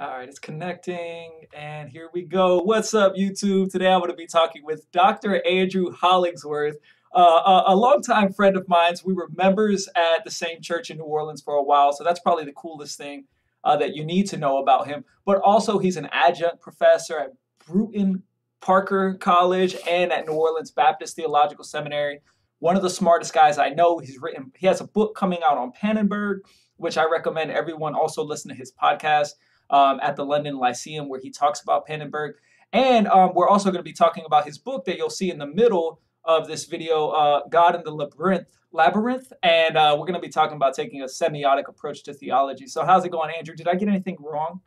All right, it's connecting, and here we go. What's up, YouTube? Today I'm going to be talking with Dr. Andrew Hollingsworth, uh, a, longtime friend of mine. We were members at the same church in New Orleans for a while, so that's probably the coolest thing uh, that you need to know about him. But also, he's an adjunct professor at Brewton Parker College and at New Orleans Baptist Theological Seminary. One of the smartest guys I know. He's written. He has a book coming out on Pannenberg, which I recommend everyone also listen to his podcast um, at the London Lyceum, where he talks about Pannenberg. And um, we're also going to be talking about his book that you'll see in the middle of this video, uh, God in the Labyrinth. Labyrinth, and uh, we're going to be talking about taking a semiotic approach to theology. So, how's it going, Andrew? Did I get anything wrong?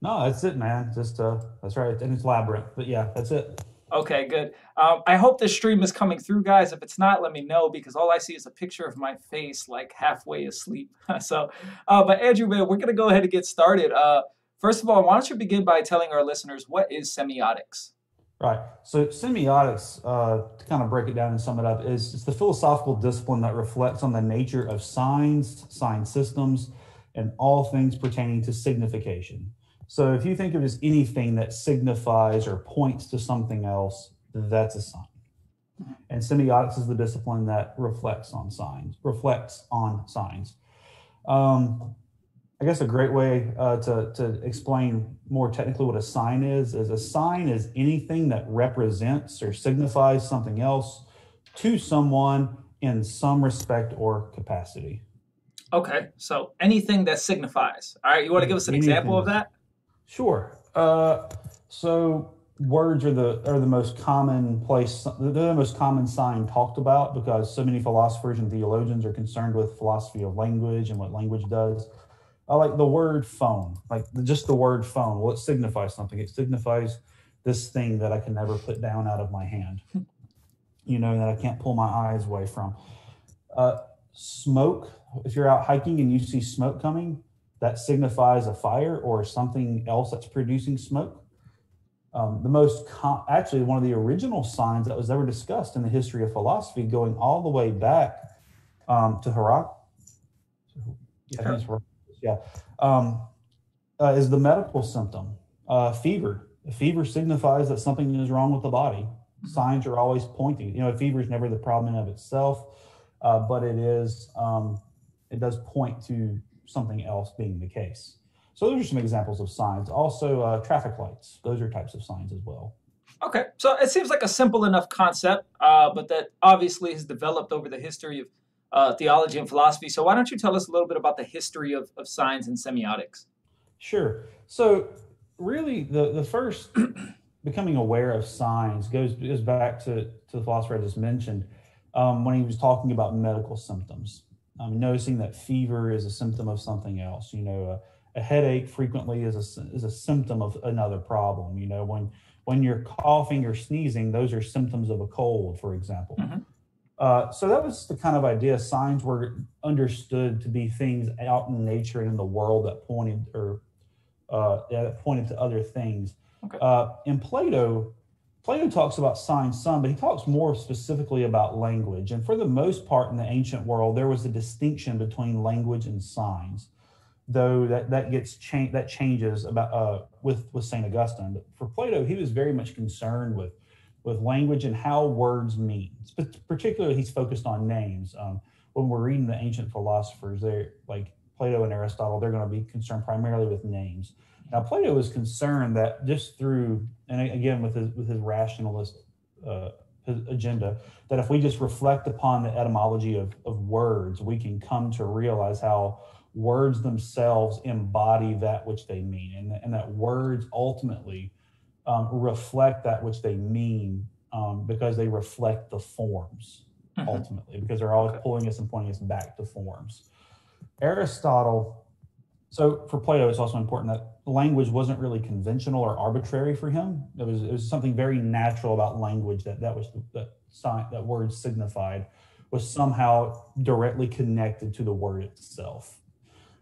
No, that's it, man. Just uh, that's right, and it's labyrinth. But yeah, that's it. Okay, good. Um, I hope this stream is coming through, guys. If it's not, let me know because all I see is a picture of my face, like halfway asleep. so, uh, but Andrew, man, we're gonna go ahead and get started. Uh, first of all, why don't you begin by telling our listeners what is semiotics? Right. So semiotics, uh, to kind of break it down and sum it up, is it's the philosophical discipline that reflects on the nature of signs, sign systems, and all things pertaining to signification. So if you think of it as anything that signifies or points to something else, that's a sign. And semiotics is the discipline that reflects on signs, reflects on signs. Um, I guess a great way uh, to, to explain more technically what a sign is is a sign is anything that represents or signifies something else to someone in some respect or capacity. Okay, so anything that signifies. All right, you want to give us an anything. example of that? Sure. Uh, so words are the are the most common place they're the most common sign talked about because so many philosophers and theologians are concerned with philosophy of language and what language does I like the word phone, like just the word phone. Well, it signifies something. It signifies this thing that I can never put down out of my hand, you know, that I can't pull my eyes away from. Uh, smoke, if you're out hiking and you see smoke coming, that signifies a fire or something else that's producing smoke. Um, the most com- actually one of the original signs that was ever discussed in the history of philosophy, going all the way back um, to Heraclitus. Yeah yeah, um, uh, is the medical symptom. Uh, fever. Fever signifies that something is wrong with the body. Signs are always pointing. You know, fever is never the problem in of itself, uh, but it is. Um, it does point to something else being the case. So those are some examples of signs. Also, uh, traffic lights. Those are types of signs as well. Okay, so it seems like a simple enough concept, uh, but that obviously has developed over the history of uh, theology and philosophy. So why don't you tell us a little bit about the history of, of signs and semiotics? Sure. So really, the the first becoming aware of signs goes goes back to to the philosopher I just mentioned um, when he was talking about medical symptoms. Um, noticing that fever is a symptom of something else. You know, a, a headache frequently is a is a symptom of another problem. You know, when when you're coughing or sneezing, those are symptoms of a cold, for example. Mm-hmm. Uh, so that was the kind of idea. Signs were understood to be things out in nature and in the world that pointed or uh, that pointed to other things. Okay. Uh, in Plato, Plato talks about signs some, but he talks more specifically about language. And for the most part in the ancient world, there was a distinction between language and signs, though that that gets changed that changes about uh, with with Saint Augustine. But for Plato, he was very much concerned with with language and how words mean. But Particularly, he's focused on names. Um, when we're reading the ancient philosophers, they're like Plato and Aristotle, they're going to be concerned primarily with names. Now, Plato was concerned that just through, and again with his with his rationalist uh, agenda, that if we just reflect upon the etymology of, of words, we can come to realize how words themselves embody that which they mean, and, and that words ultimately um, reflect that which they mean um, because they reflect the forms mm-hmm. ultimately, because they're always pulling us and pointing us back to forms. Aristotle, so for Plato, it's also important that language wasn't really conventional or arbitrary for him. It was, it was something very natural about language that that was that sign that word signified was somehow directly connected to the word itself.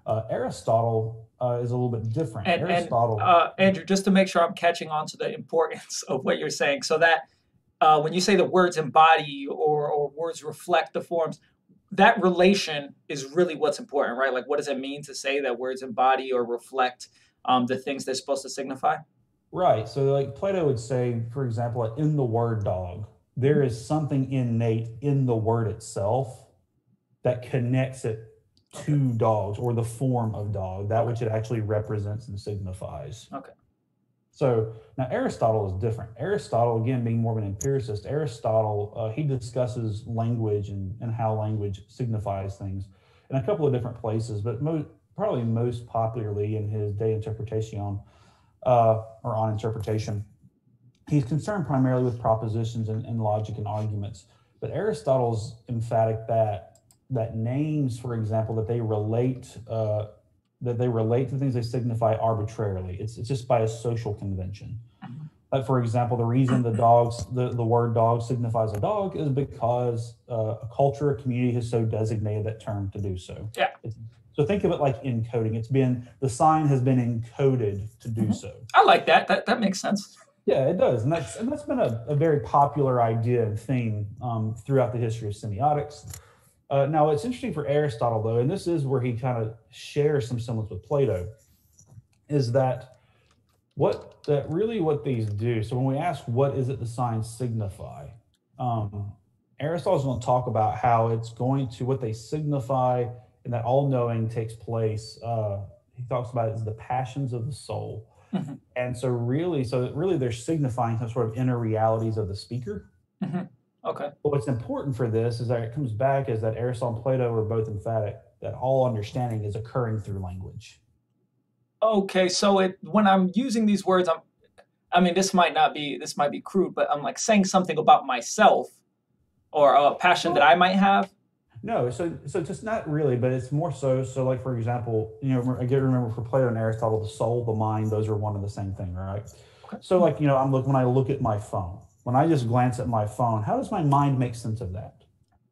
Uh, Aristotle uh, is a little bit different. And, Aristotle, and, uh, Andrew, just to make sure I'm catching on to the importance of what you're saying, so that uh, when you say the words embody or, or words reflect the forms, that relation is really what's important, right? Like, what does it mean to say that words embody or reflect um, the things they're supposed to signify? Right. So, like Plato would say, for example, in the word dog, there is something innate in the word itself that connects it to okay. dogs or the form of dog, that which it actually represents and signifies. Okay. So now Aristotle is different. Aristotle, again, being more of an empiricist, Aristotle, uh, he discusses language and, and how language signifies things in a couple of different places, but probably most popularly in his De Interpretation uh, or on interpretation. He's concerned primarily with propositions and, and logic and arguments. But Aristotle's emphatic that that names, for example, that they relate uh, that they relate to things they signify arbitrarily. It's, it's just by a social convention. Like for example, the reason the dogs the, the word dog signifies a dog is because uh, a culture, a community has so designated that term to do so. Yeah. It's, so think of it like encoding. It's been the sign has been encoded to do mm-hmm. so. I like that. That that makes sense. Yeah, it does, and that's and that's been a, a very popular idea and theme um, throughout the history of semiotics. Uh, now, it's interesting for Aristotle, though, and this is where he kind of shares some semblance with Plato, is that what that really what these do. So when we ask what is it the signs signify, um, Aristotle's going to talk about how it's going to what they signify, and that all knowing takes place. Uh, he talks about it as the passions of the soul. Mm-hmm. And so, really, so really, they're signifying some sort of inner realities of the speaker. Mm-hmm. Okay. But what's important for this is that it comes back is that Aristotle and Plato are both emphatic that all understanding is occurring through language. Okay, so it when I'm using these words, I'm I mean this might not be this might be crude, but I'm like saying something about myself or a passion that I might have. No, so so just not really, but it's more so. So, like for example, you know, I get remember for Plato and Aristotle, the soul, the mind, those are one and the same thing, right? Okay. So, like you know, I'm look when I look at my phone, when I just glance at my phone, how does my mind make sense of that?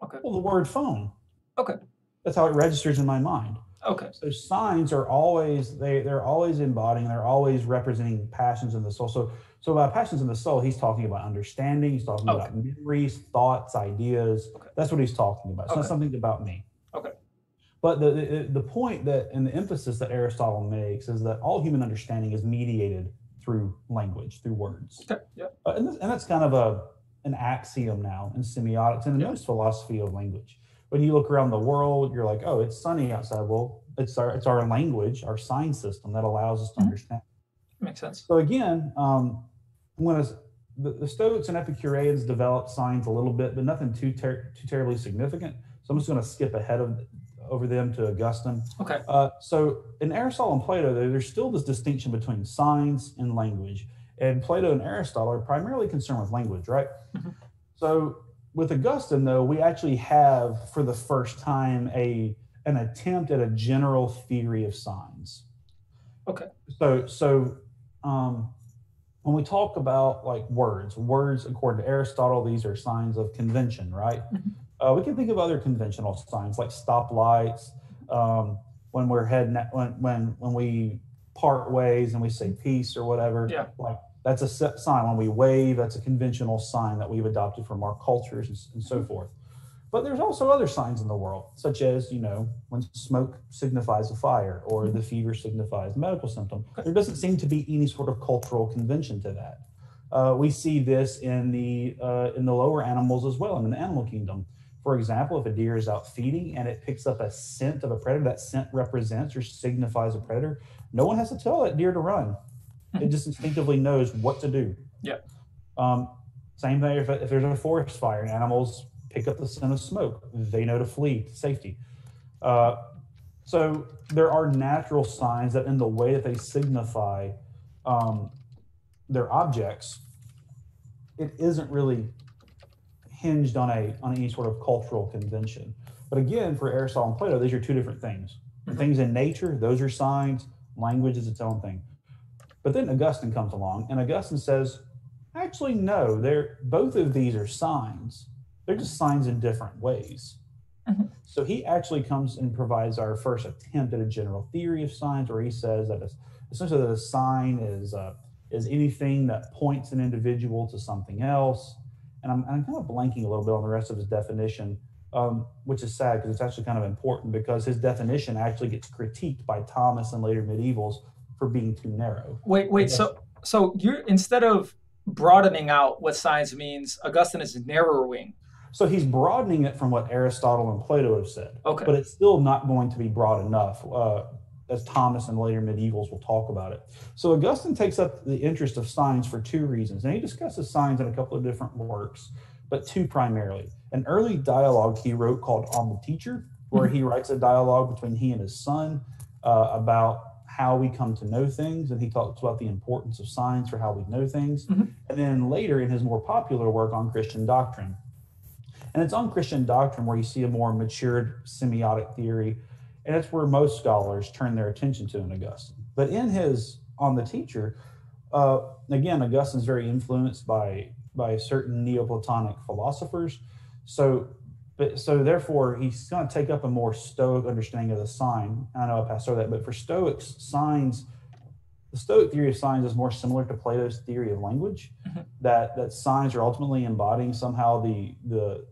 Okay. Well, the word phone. Okay. That's how it registers in my mind. Okay. So signs are always they they're always embodying, they're always representing passions in the soul. So so about passions in the soul, he's talking about understanding, he's talking okay. about memories, thoughts, ideas. Okay. That's what he's talking about. It's okay. not something about me. Okay. But the, the the point that and the emphasis that Aristotle makes is that all human understanding is mediated through language, through words. Okay. Yeah. Uh, and, this, and that's kind of a an axiom now in semiotics and in most philosophy of language. When you look around the world, you're like, oh, it's sunny outside. Well, it's our it's our language, our sign system that allows us to mm-hmm. understand. Makes sense. So again, um, when the, the Stoics and Epicureans developed signs a little bit, but nothing too ter- too terribly significant. So I'm just going to skip ahead of over them to Augustine. Okay. Uh, so in Aristotle and Plato, though, there's still this distinction between signs and language. And Plato and Aristotle are primarily concerned with language, right? Mm-hmm. So with Augustine, though, we actually have for the first time a an attempt at a general theory of signs. Okay. So so um, when we talk about like words, words according to Aristotle, these are signs of convention, right? Mm-hmm. Uh, we can think of other conventional signs like stoplights. Um, when we're heading, when when when we part ways and we say peace or whatever. Yeah. Like that's a sign. When we wave, that's a conventional sign that we've adopted from our cultures and, and so forth. But there's also other signs in the world, such as, you know, when smoke signifies a fire or the fever signifies a medical symptom. There doesn't seem to be any sort of cultural convention to that. Uh, we see this in the uh, in the lower animals as well, in the animal kingdom. For example, if a deer is out feeding and it picks up a scent of a predator, that scent represents or signifies a predator. No one has to tell that deer to run. It just instinctively knows what to do. Yeah. Um, same thing if, if there's a forest fire and animals pick up the scent of smoke, they know to flee to safety. Uh, so there are natural signs that, in the way that they signify um, their objects, it isn't really hinged on a on any sort of cultural convention. But again, for Aristotle and Plato, these are two different things. Mm-hmm. Things in nature, those are signs. Language is its own thing. But then Augustine comes along, and Augustine says, actually, no, they're both of these are signs. They're just signs in different ways. Mm-hmm. So he actually comes and provides our first attempt at a general theory of signs, where he says that essentially that a sign is uh, is anything that points an individual to something else. And I'm, I'm kind of blanking a little bit on the rest of his definition, um, which is sad because it's actually kind of important because his definition actually gets critiqued by Thomas and later medievals for being too narrow. Wait, wait. So, so you're instead of broadening out what science means, Augustine is narrowing. So he's broadening it from what Aristotle and Plato have said. Okay. But it's still not going to be broad enough, uh, as Thomas and later medievals will talk about it. So Augustine takes up the interest of signs for two reasons, and he discusses signs in a couple of different works, but two primarily. An early dialogue he wrote called On the Teacher, where he writes a dialogue between he and his son uh, about how we come to know things, and he talks about the importance of signs for how we know things. Mhm. And then later in his more popular work on Christian doctrine. And it's on Christian doctrine where you see a more matured semiotic theory, and it's where most scholars turn their attention to in Augustine. But in his On the Teacher, uh, again, Augustine's very influenced by by certain Neoplatonic philosophers. So, but so therefore, he's going to take up a more Stoic understanding of the sign. I know I passed over that, but for Stoics, signs, the Stoic theory of signs is more similar to Plato's theory of language. Mhm. That that signs are ultimately embodying somehow the the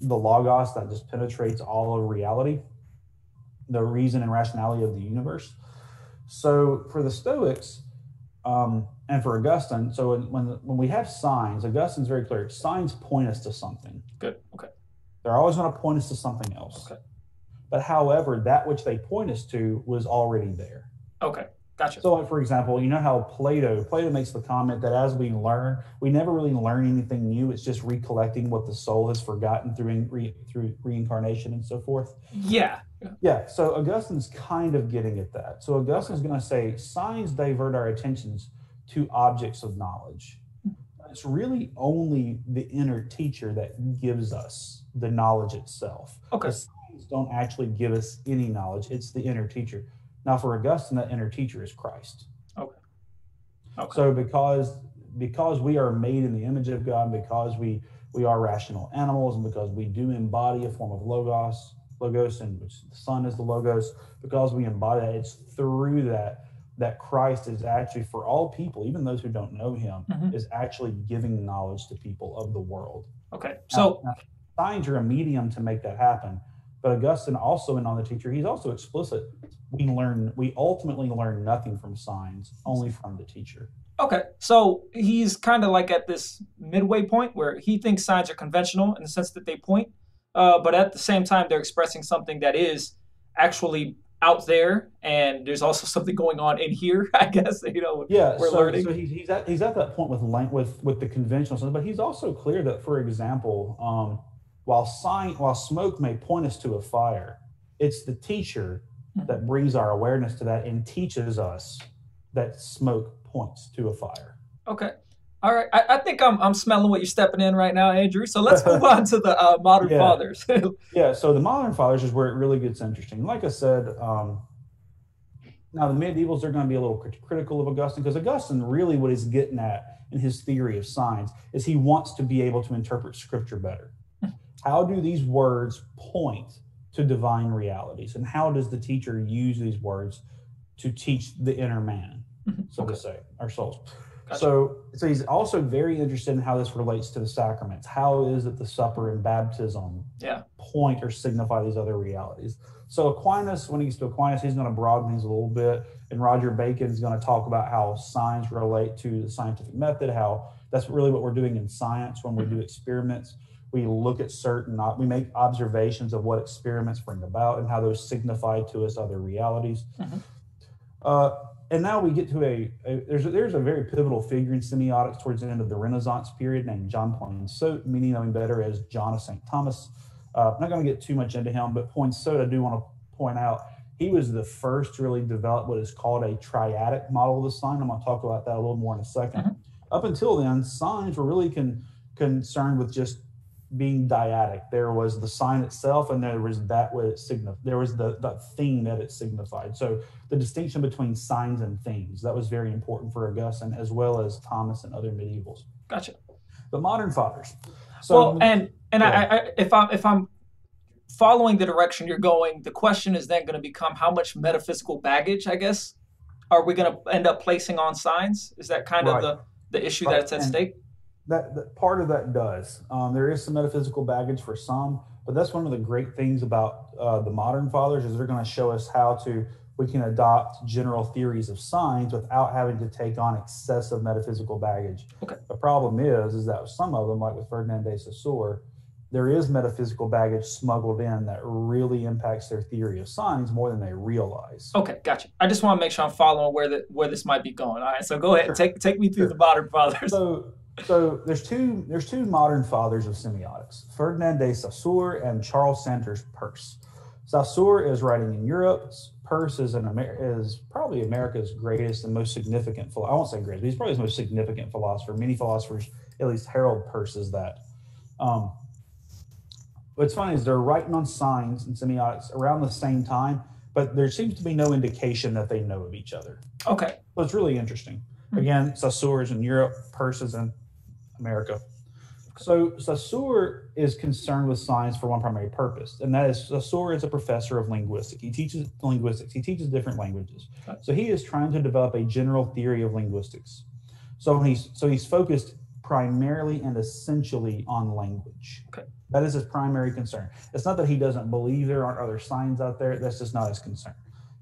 the logos that just penetrates all of reality, the reason and rationality of the universe. So for the Stoics, um, and for Augustine, so when, when when we have signs, Augustine's very clear. Signs point us to something. Good. Okay. They're always going to point us to something else. Okay. But however, that which they point us to was already there. Okay. Gotcha. So, like, for example, you know how Plato Plato makes the comment that as we learn, we never really learn anything new. It's just recollecting what the soul has forgotten through re, through reincarnation and so forth. yeah. Yeah. So Augustine's kind of getting at that. So Augustine's going to say signs divert our attentions to objects of knowledge. It's really only the inner teacher that gives us the knowledge itself. Okay. The signs don't actually give us any knowledge. It's the inner teacher. Now, for Augustine, that inner teacher is Christ. Okay. Okay. So because because we are made in the image of God, because we we are rational animals, and because we do embody a form of logos, logos, and which the Son is the logos, because we embody that, it's through that that Christ is actually for all people, even those who don't know Him, Mhm. is actually giving knowledge to people of the world. Okay. So Now, now, signs are a medium to make that happen. But Augustine also, and on the teacher, he's also explicit. We learn, we ultimately learn nothing from signs, only from the teacher. Okay, so he's kind of like at this midway point where he thinks signs are conventional in the sense that they point, uh, but at the same time they're expressing something that is actually out there, and there's also something going on in here. I guess you know. Yeah, We're so, learning. so he's, he's at he's at that point with with with the conventional stuff, but he's also clear that, for example, um, while sign while smoke may point us to a fire, it's the teacher Hmm. that brings our awareness to that and teaches us that smoke points to a fire. Okay. All right. I, I think I'm I'm smelling what you're stepping in right now, Andrew. So let's move on to the uh, modern Yeah. fathers. Yeah, so the modern fathers is where it really gets interesting. Like I said, um, now the medievals are going to be a little crit- critical of Augustine because Augustine really what he's getting at in his theory of signs is he wants to be able to interpret scripture better. How do these words point to divine realities, and how does the teacher use these words to teach the inner man, mm-hmm. so Okay. to say, our souls? Gotcha. So, so he's also very interested in how this relates to the sacraments. How is it the supper and baptism Yeah. point or signify these other realities? So Aquinas, when he gets to Aquinas, he's going to broaden these a little bit, and Roger Bacon is going to talk about how signs relate to the scientific method. How that's really what we're doing in science when we mm-hmm. do experiments. We look at certain, we make observations of what experiments bring about and how those signify to us other realities. Mhm. Uh, and now we get to a, a there's a, there's a very pivotal figure in semiotics towards the end of the Renaissance period named John Poinsot, many know him better as John of St. Thomas. Uh, I'm not going to get too much into him, but Poinsot, I do want to point out, he was the first to really develop what is called a triadic model of the sign. I'm going to talk about that a little more in a 2nd Mhm. Up until then, signs were really con- concerned with just being dyadic. There was the sign itself, and there was that what it signified. There was the, the thing that it signified. So the distinction between signs and things that was very important for Augustine, as well as Thomas and other medievals. gotcha. The modern fathers. So well, and and I, Yeah. I, if I'm if I'm following the direction you're going, the question is then going to become how much metaphysical baggage, I guess, are we going to end up placing on signs? Is that kind Right. of the the issue Right. that's at And- stake? That, that part of that does. Um, there is some metaphysical baggage for some, but that's one of the great things about uh, the modern fathers is they're going to show us how to we can adopt general theories of signs without having to take on excessive metaphysical baggage. Okay. The problem is, is that some of them, like with Ferdinand de Saussure, there is metaphysical baggage smuggled in that really impacts their theory of signs more than they realize. Okay, gotcha. I just want to make sure I'm following where the where this might be going. All right, so go ahead, Sure. take take me through Sure. the modern fathers. So, so there's two there's two modern fathers of semiotics: Ferdinand de Saussure and Charles Sanders Peirce. Saussure is writing in Europe. Peirce is an Amer- is probably America's greatest and most significant. philo- I won't say greatest, but he's probably his most significant philosopher. Many philosophers at least Harold Peirce is that. Um, what's funny is they're writing on signs and semiotics around the same time, but there seems to be no indication that they know of each other. Okay, So it's really interesting. Hmm. Again, Saussure is in Europe, Peirce is in America. So Saussure is concerned with science for one primary purpose, and that is Saussure is a professor of linguistics. He teaches linguistics. He teaches different languages. So he is trying to develop a general theory of linguistics. So he's so he's focused primarily and essentially on language. Okay. That is his primary concern. It's not that he doesn't believe there aren't other signs out there. That's just not his concern.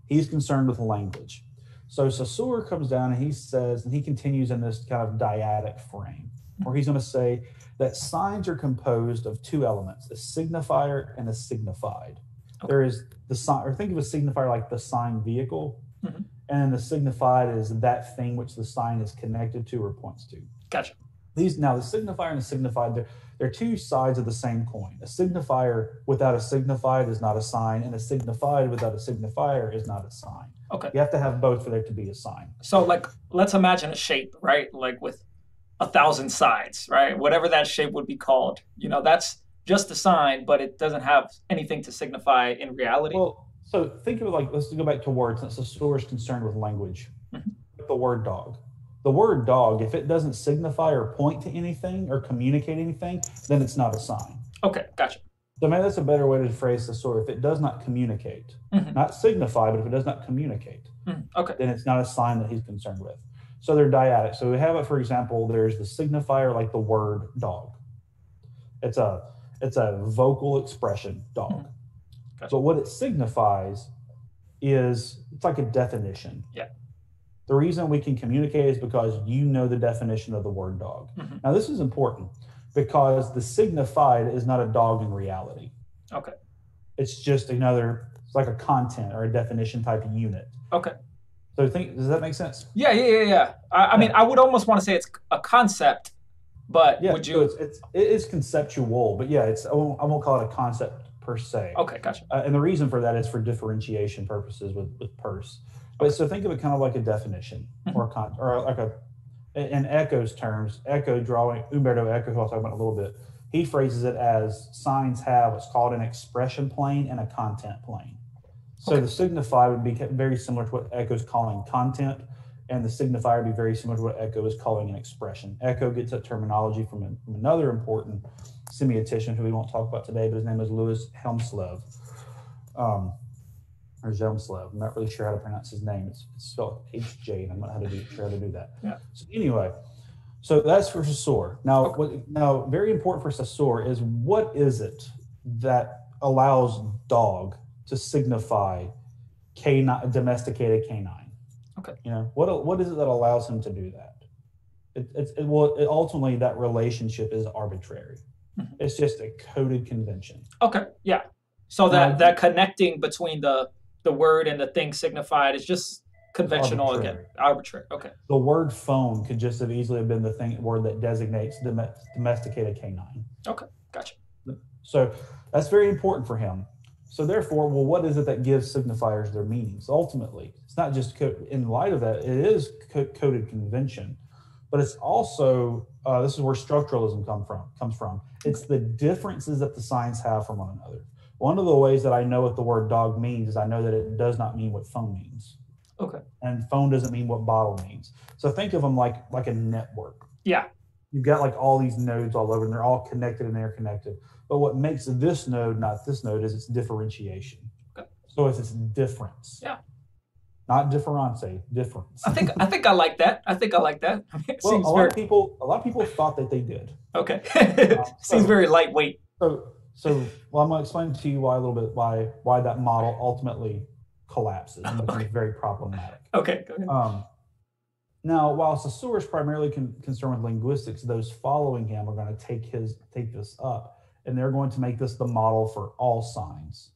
He's concerned with language. So Saussure comes down and he says, and he continues in this kind of dyadic frame, where he's going to say that signs are composed of two elements, a signifier and a signified. Okay. There is the sign, or think of a signifier like the sign vehicle, Mhm. and the signified is that thing which the sign is connected to or points to. gotcha. These now the signifier and the signified, they're, they're two sides of the same coin. A signifier without a signified is not a sign, and a signified without a signifier is not a sign. Okay. You have to have both for there to be a sign. So like, let's imagine a shape, right? Like with a thousand sides, right? Whatever that shape would be called. You know, that's just a sign, but it doesn't have anything to signify in reality. Well, so think of it like let's go back to words since the story is concerned with language. Mhm. The word dog. The word dog, if it doesn't signify or point to anything or communicate anything, then it's not a sign. okay, gotcha. So maybe that's a better way to phrase the story. If it does not communicate, Mhm. not signify, but if it does not communicate, Mhm. Okay, then it's not a sign that he's concerned with. So they're dyadic. So we have it, for example, there's the signifier like the word dog. It's a it's a vocal expression, dog. Mhm. Gotcha. But what it signifies is it's like a definition. Yeah. The reason we can communicate is because you know the definition of the word dog. Mhm. Now this is important because the signified is not a dog in reality. okay, It's just another it's like a content or a definition type unit. okay. So think does that make sense? Yeah, yeah, yeah, yeah. I, I mean, I would almost want to say it's a concept, but Yeah, would so you? it's, it's it is conceptual, but yeah, it's I won't, I won't call it a concept per se. Okay, gotcha. Uh, and the reason for that is for differentiation purposes with with Peirce. But so think of it kind of like a definition Mhm. or a con or like a in Eco's terms, Eco drawing Umberto Eco, who I'll talk about a little bit. He phrases it as signs have what's called an expression plane and a content plane. So Okay. the signifier would be very similar to what Eco is calling content, and the signifier would be very similar to what Eco is calling an expression. Eco gets that terminology from, an- from another important semiotician who we won't talk about today, but his name is Louis Helmslev. Um, or Helmslev. I'm not really sure how to pronounce his name. It's, it's spelled H-J, and I'm not how to do, sure how to do that. Yeah. So anyway, so that's for Saussure. Now, Okay. what, now very important for Saussure is what is it that allows dog to signify canine, domesticated canine? Okay. You know, what what is it that allows him to do that? It, it's it, well, it, ultimately that relationship is arbitrary. Mhm. It's just a coded convention. Okay, yeah. So that Um, that connecting between the the word and the thing signified is just conventional again, Arbitrary. arbitrary. Okay, The word phone could just have easily have been the thing word that designates dom- domesticated canine. Okay gotcha. So that's very important for him. So therefore, well, what is it that gives signifiers their meanings? Ultimately, it's not just co- in light of that; it is co- coded convention, but it's also uh, this is where structuralism come from comes from. It's the differences that the signs have from one another. One of the ways that I know what the word dog means is I know that it does not mean what phone means, Okay, and phone doesn't mean what bottle means. So think of them like like a network. yeah, You've got like all these nodes all over, and they're all connected and they're connected. But what makes this node not this node is its differentiation. Okay. So it's its difference. Yeah. Not difference, difference. I think I think I like that. I think I like that. Well, a lot very of people, a lot of people thought that they did. okay. so- seems very lightweight. So, so well, I'm going to explain to you why a little bit why why that model ultimately collapses and becomes Okay. very problematic. Okay, go ahead. Um, now, while Saussure is primarily con- concerned with linguistics, those following him are going to take his take this up, and they're going to make this the model for all signs.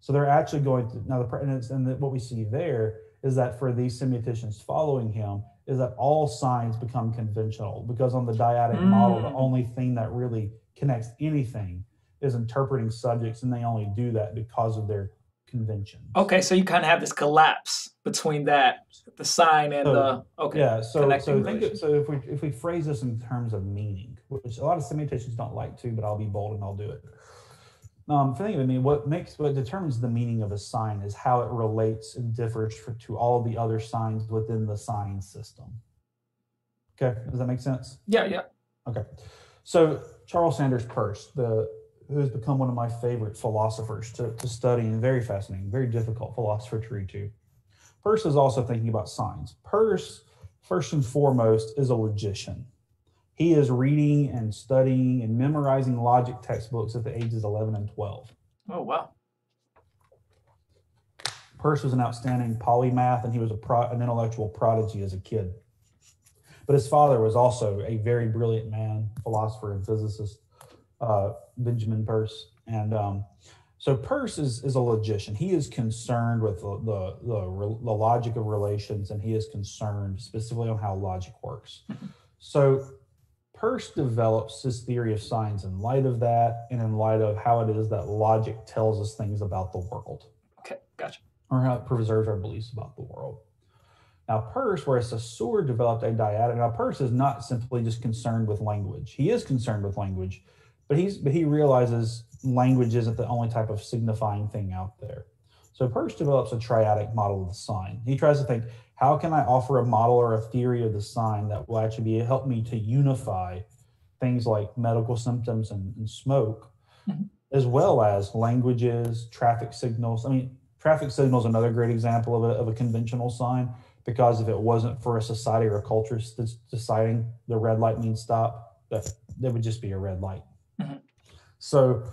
So they're actually going to now the and, and the, what we see there is that for these semioticians following him is that all signs become conventional because on the dyadic model, the Mm. only thing that really connects anything is interpreting subjects, and they only do that because of their conventions. Okay, so you kind of have this collapse between that, the sign and So, the okay. Yeah, so so think so if we if we phrase this in terms of meaning, which a lot of semioticians don't like to, but I'll be bold and I'll do it. Um, think of it, I mean, what makes what determines the meaning of a sign is how it relates and differs for, to all the other signs within the sign system. Okay, does that make sense? Yeah, yeah. Okay, so Charles Sanders Peirce, the who has become one of my favorite philosophers to, to study and very fascinating, very difficult philosopher to read to. Peirce is also thinking about signs. Peirce, first and foremost, is a logician. He is reading and studying and memorizing logic textbooks at the ages 11 and 12. Oh wow. Peirce was an outstanding polymath and he was a pro, an intellectual prodigy as a kid. But his father was also a very brilliant man, philosopher and physicist, uh, Benjamin Peirce. And um, so Peirce is, is a logician. He is concerned with the, the, the, the logic of relations and he is concerned specifically on how logic works. So Peirce develops his theory of signs in light of that and in light of how it is that logic tells us things about the world Okay, gotcha. or how it preserves our beliefs about the world. Now, Peirce, whereas Saussure developed a dyadic. Now, Peirce is not simply just concerned with language. He is concerned with language, but he's but he realizes language isn't the only type of signifying thing out there. So Peirce develops a triadic model of the sign. He tries to think, how can I offer a model or a theory of the sign that will actually be help me to unify things like medical symptoms and, and smoke, Mhm. as well as languages, traffic signals. I mean, traffic signal is another great example of a, of a conventional sign because if it wasn't for a society or a culture that's deciding the red light means stop, that that would just be a red light. Mhm. So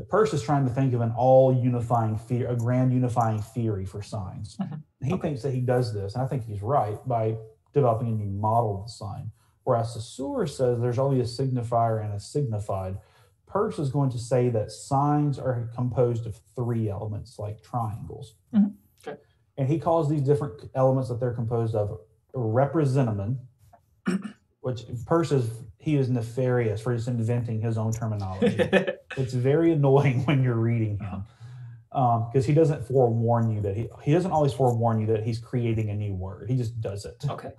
the Peirce is trying to think of an all unifying theory, a grand unifying theory for signs. Mhm. He Okay. thinks that he does this, and I think he's right by developing a new model of the sign. Whereas Saussure says there's only a signifier and a signified. Peirce is going to say that signs are composed of three elements, like triangles. Mhm. Okay. And he calls these different elements that they're composed of representamen, which Peirce is he is nefarious for just inventing his own terminology. it's very annoying when you're reading him because he doesn't forewarn you that he he doesn't always forewarn you that he's creating a new word. He just does it. okay.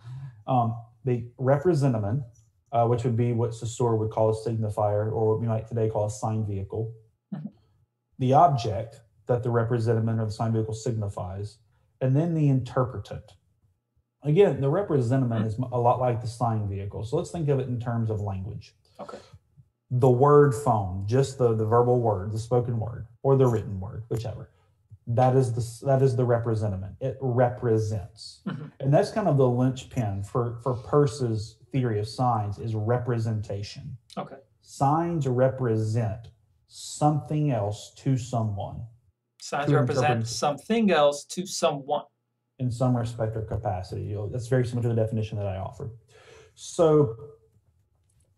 Um, the representamen, uh, which would be what Saussure would call a signifier, or what we might today call a sign vehicle. Mhm. The object that the representamen or the sign vehicle signifies, and then the interpretant. Again, the representamen is a lot like the sign vehicle. So let's think of it in terms of language. Okay. The word phone, just the, the verbal word, the spoken word, or the written word, whichever. That is the that is the representamen. It represents. Mhm. And that's kind of the linchpin for, for Peirce's theory of signs is representation. Okay. Signs represent something else to someone Signs To represent something else to someone. in some respect or capacity. You know, that's very similar to the definition that I offered. So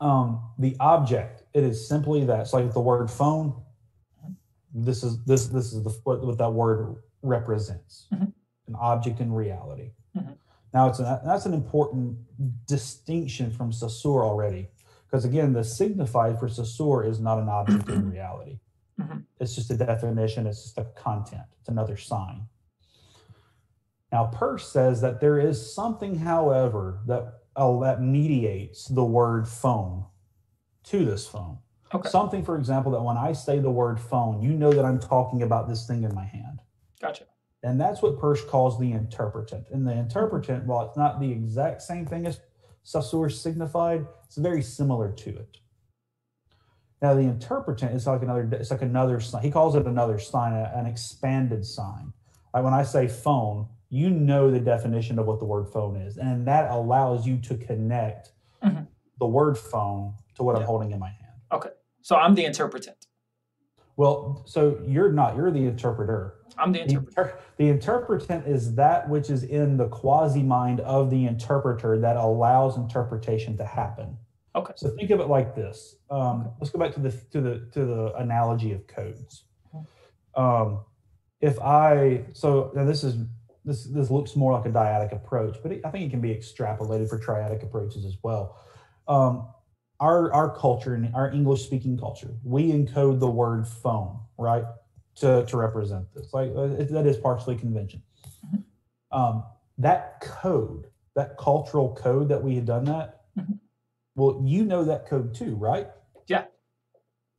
um, the object, it is simply that. It's like the word phone. This is this this is the what, what that word represents. Mhm. An object in reality. Mhm. Now it's an, that's an important distinction from Saussure already, because again, the signified for Saussure is not an object in reality. Mhm. It's just a definition. It's just a content. It's another sign. Now, Peirce says that there is something, however, that uh, that mediates the word phone to this phone. Okay. Something, for example, that when I say the word phone, you know that I'm talking about this thing in my hand. Gotcha. And that's what Peirce calls the interpretant. And the interpretant, while it's not the exact same thing as Saussure signified, it's very similar to it. Now, the interpretant is like another. It's like another sign. He calls it another sign, an expanded sign. Like when I say phone, you know the definition of what the word phone is, and that allows you to connect Mhm. the word phone to what I'm holding in my hand. Okay. So I'm the interpretant. Well, so you're not. You're the interpreter. I'm the The, interpreter. inter- the interpretant is that which is in the quasi mind of the interpreter that allows interpretation to happen. Okay. So think of it like this. Um, let's go back to the to the to the analogy of codes. Um, if I so now this is this this looks more like a dyadic approach, but it, I think it can be extrapolated for triadic approaches as well. Um, our our culture and our English speaking culture, we encode the word phone, right? to to represent this. Like uh, it, that is partially convention. Mhm. Um, that code, that cultural code that we had done that. Mhm. Well, you know that code too, right? Yeah.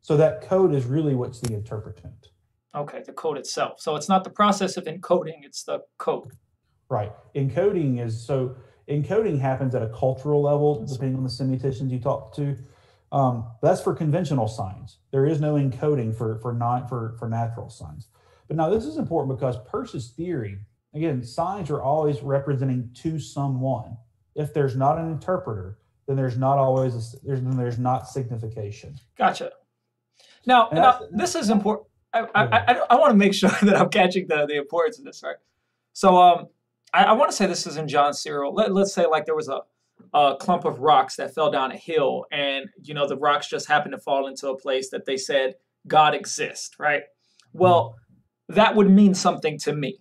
So that code is really what's the interpretant, Okay, the code itself. So it's not the process of encoding; it's the code. right? Encoding is so encoding happens at a cultural level, depending on the semioticians you talk to. Um, that's for conventional signs. There is no encoding for for not for for natural signs. But now this is important because Peirce's theory, again, signs are always representing to someone. If there's not an interpreter, then there's not always a, there's then there's not signification. Gotcha. Now, now this is important. I, I, I, want to make sure that I'm catching the, the importance of this, right? So, um, I, I want to say this is in John Searle. Let, let's say like there was a, a clump of rocks that fell down a hill, and you know the rocks just happened to fall into a place that they said God exists, right? Well, that would mean something to me,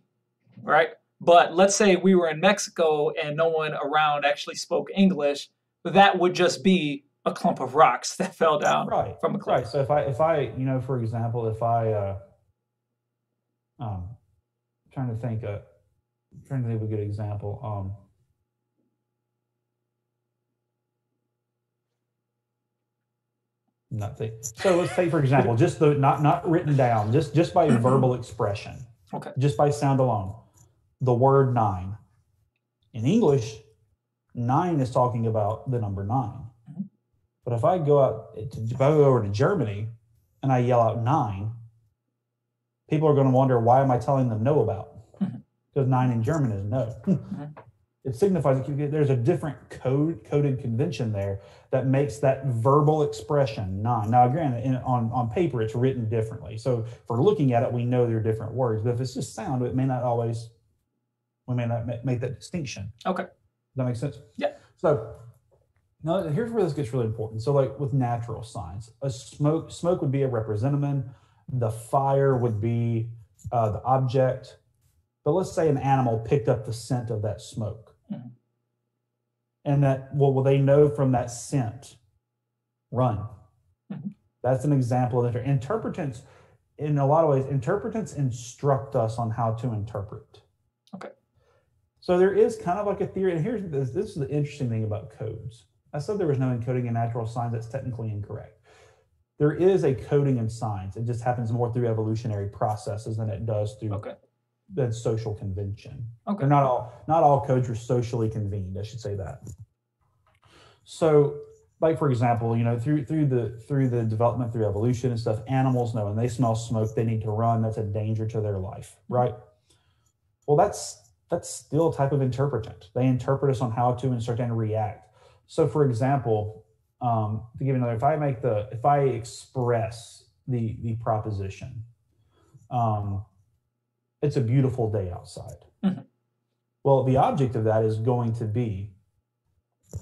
right? But let's say we were in Mexico and no one around actually spoke English, that would just be a clump of rocks that fell down Right. from a cliff. Right. So if I if I you know for example if I uh, um trying to think uh trying to think of a good example um not think so let's say, for example just the not not written down just just by verbal expression Okay. just by sound alone the word nine in english nine is talking about the number 9 Mhm. But if i go out to, if i go over to germany and i yell out nine people are going to wonder why am i telling them no about because nine in german is no Mhm. it signifies there's a different code coded convention there that makes that verbal expression nine. Now, granted, in, on on paper it's written differently, so for looking at it, we know they're different words. But if it's just sound, it may not always we may not make that distinction. Okay. Does that make sense? Yeah. So now here's where this gets really important. So like with natural signs, a smoke smoke would be a representative. The fire would be uh, the object. But let's say an animal picked up the scent of that smoke. Mhm. And that, well, will they know from that scent? Run. Mhm. That's an example of inter- interpretants. In a lot of ways, interpretants instruct us on how to interpret. Okay. So there is kind of like a theory, and here's this, this is the interesting thing about codes. I said there was no encoding in natural signs. That's technically incorrect. There is a coding in signs. It just happens more through evolutionary processes than it does through Okay. than social convention. Okay. They're not all not all codes are socially convened. I should say that. So, like for example, you know, through through the through the development through evolution and stuff, animals know when they smell smoke, they need to run. That's a danger to their life, right? Well, that's that's still a type of interpretant. They interpret us on how to and react. So, for example, um, to give another, if I make the if I express the the proposition, um, it's a beautiful day outside. Mhm. Well, the object of that is going to be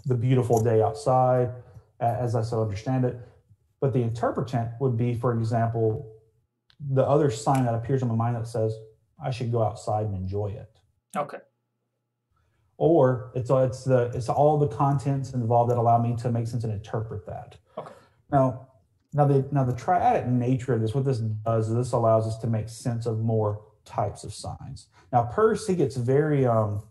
the beautiful day outside, as I so understand it. But the interpretant would be, for example, the other sign that appears in my mind that says, I should go outside and enjoy it. Okay. Or it's it's the it's all the contents involved that allow me to make sense and interpret that. Okay. Now, now the now the triadic nature of this, what this does is this allows us to make sense of more types of signs. Now, Peirce he gets very um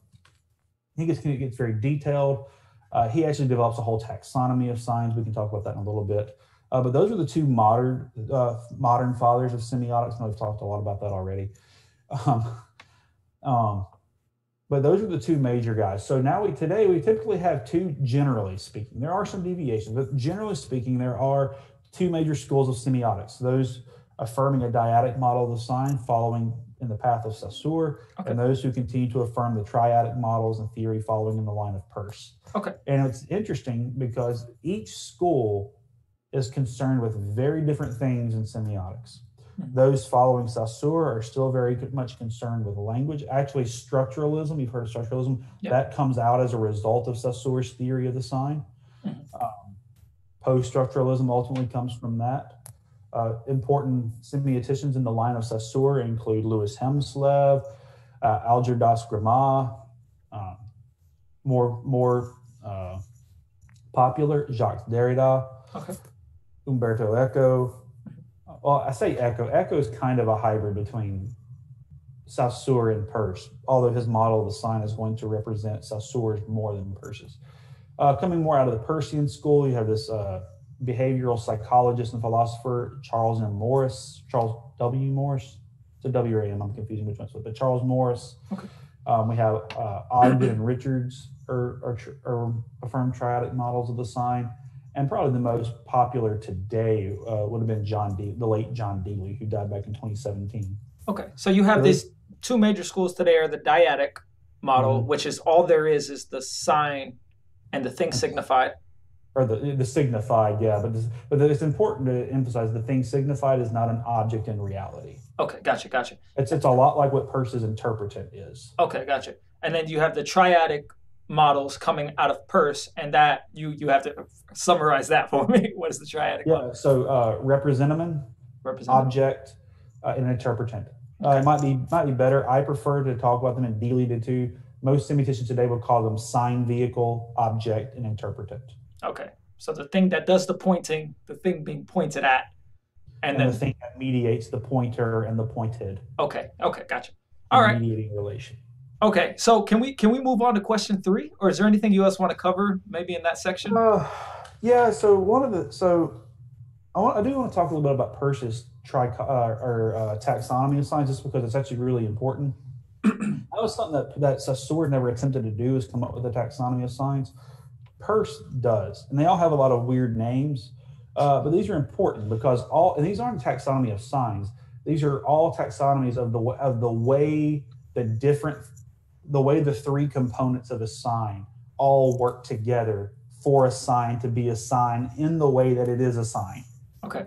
he gets he gets very detailed. Uh, he actually develops a whole taxonomy of signs. We can talk about that in a little bit. Uh, but those are the two modern uh, modern fathers of semiotics, and we've talked a lot about that already. Um, um, but those are the two major guys. So now we today we typically have two. Generally speaking, there are some deviations, but generally speaking, there are two major schools of semiotics. Those affirming a dyadic model of the sign, following in the path of Saussure, Okay. and those who continue to affirm the triadic models and theory following in the line of Peirce. Okay. And it's interesting because each school is concerned with very different things in semiotics. Those following Saussure are still very much concerned with language. Actually, structuralism, you've heard of structuralism, Yep. that comes out as a result of Saussure's theory of the sign. Mhm. Um, Post structuralism ultimately comes from that. Uh, important semioticians in the line of Saussure include Louis Hemslev, uh, Algirdas Greimas, um, more more uh, popular Jacques Derrida, Okay. Umberto Eco. Well, I say Eco. Eco is kind of a hybrid between Saussure and Peirce, although his model of the sign is going to represent Saussure's more than Peirce's. Uh, coming more out of the Peircean school, you have this uh, behavioral psychologist and philosopher, Charles M. Morris, Charles W. Morris. It's a W or am, I'm confusing which one's what, but Charles Morris. Okay. Um, we have uh, Ogden and Richards are, are, tr- are affirmed triadic models of the sign. And probably the most popular today uh, would have been John De- the late John Deely, who died back in 2017. Okay. So you have these two major schools today are the dyadic model, Mhm. which is all there is is the sign and the thing signified. Or the, the signified, yeah, but this, but it's important to emphasize the thing signified is not an object in reality. Okay, gotcha, gotcha. It's it's a lot like what Peirce's interpretant is. Okay, gotcha. And then you have the triadic models coming out of Peirce, and that you you have to summarize that for me. What is the triadic model Yeah. So uh, representamen, represent? object, uh, and interpretant. Uh, it might be might be better. I prefer to talk about them and Deely did too. Most semioticians today would call them sign vehicle, object, and interpretant. Okay. So the thing that does the pointing, the thing being pointed at, and, And, then the thing that mediates the pointer and the pointed. okay, okay, gotcha. All right. Mediating relation. Okay. So can we can we move on to question three, or is there anything you else want to cover, maybe in that section? Uh, yeah. So one of the so I want I do want to talk a little bit about Peirce's tri uh, or uh, taxonomy of signs, just because it's actually really important. that was something that that Saussure never attempted to do is come up with a taxonomy of signs. Peirce does, and they all have a lot of weird names, uh, but these are important because all and these aren't taxonomy of signs. These are all taxonomies of the of the way the different the way the three components of a sign all work together for a sign to be a sign in the way that it is a sign. Okay.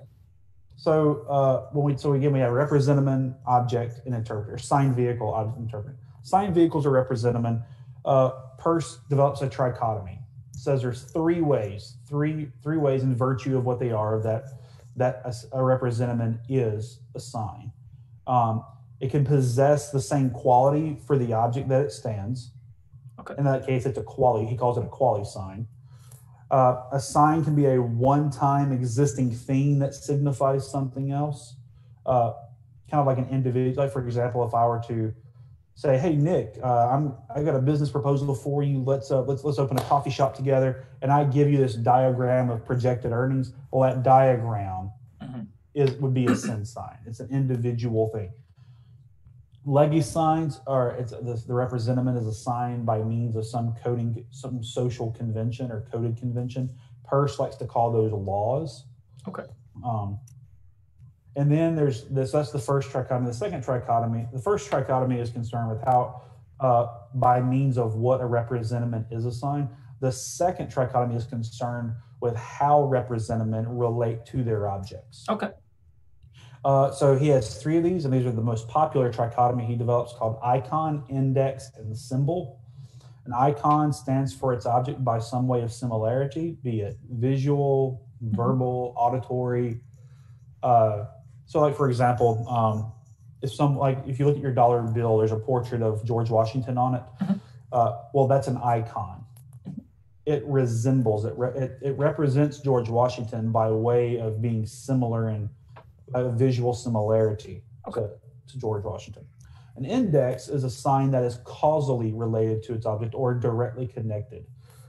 So uh, when we so again we have representamen, object, and interpreter. Sign vehicle, object, interpreter. Sign vehicles are representamen. Uh, Peirce develops a trichotomy. Says there's three ways, three three ways in virtue of what they are that that a, a representamen is a sign. Um, it can possess the same quality for the object that it stands. Okay. In that case, it's a quality. He calls it a quality sign. Uh, a sign can be a one-time existing thing that signifies something else. Uh, kind of like an individual. Like for example, if I were to say, "Hey Nick, uh, I'm I got a business proposal for you. Let's uh, let's let's open a coffee shop together," and I give you this diagram of projected earnings. Well, that diagram Mhm. is would be a sinsign. It's an individual thing. Legisigns are it's the, the representative is a sign by means of some coding, some social convention or coded convention. Peirce likes to call those laws. Okay. Um, and then there's this. That's the first trichotomy. The second trichotomy. The first trichotomy is concerned with how, uh, by means of what a representative is assigned. The second trichotomy is concerned with how representative relate to their objects. Okay. Uh, so he has three of these, and these are the most popular trichotomy he develops called icon, index, and symbol. An icon stands for its object by some way of similarity, be it visual, verbal, auditory. Uh, so, like for example, um, if some like if you look at your dollar bill, there's a portrait of George Washington on it. Mhm. Uh, well, that's an icon. It resembles it, re- it. It represents George Washington by way of being similar in a visual similarity Okay. to, to George Washington. An index is a sign that is causally related to its object or directly connected.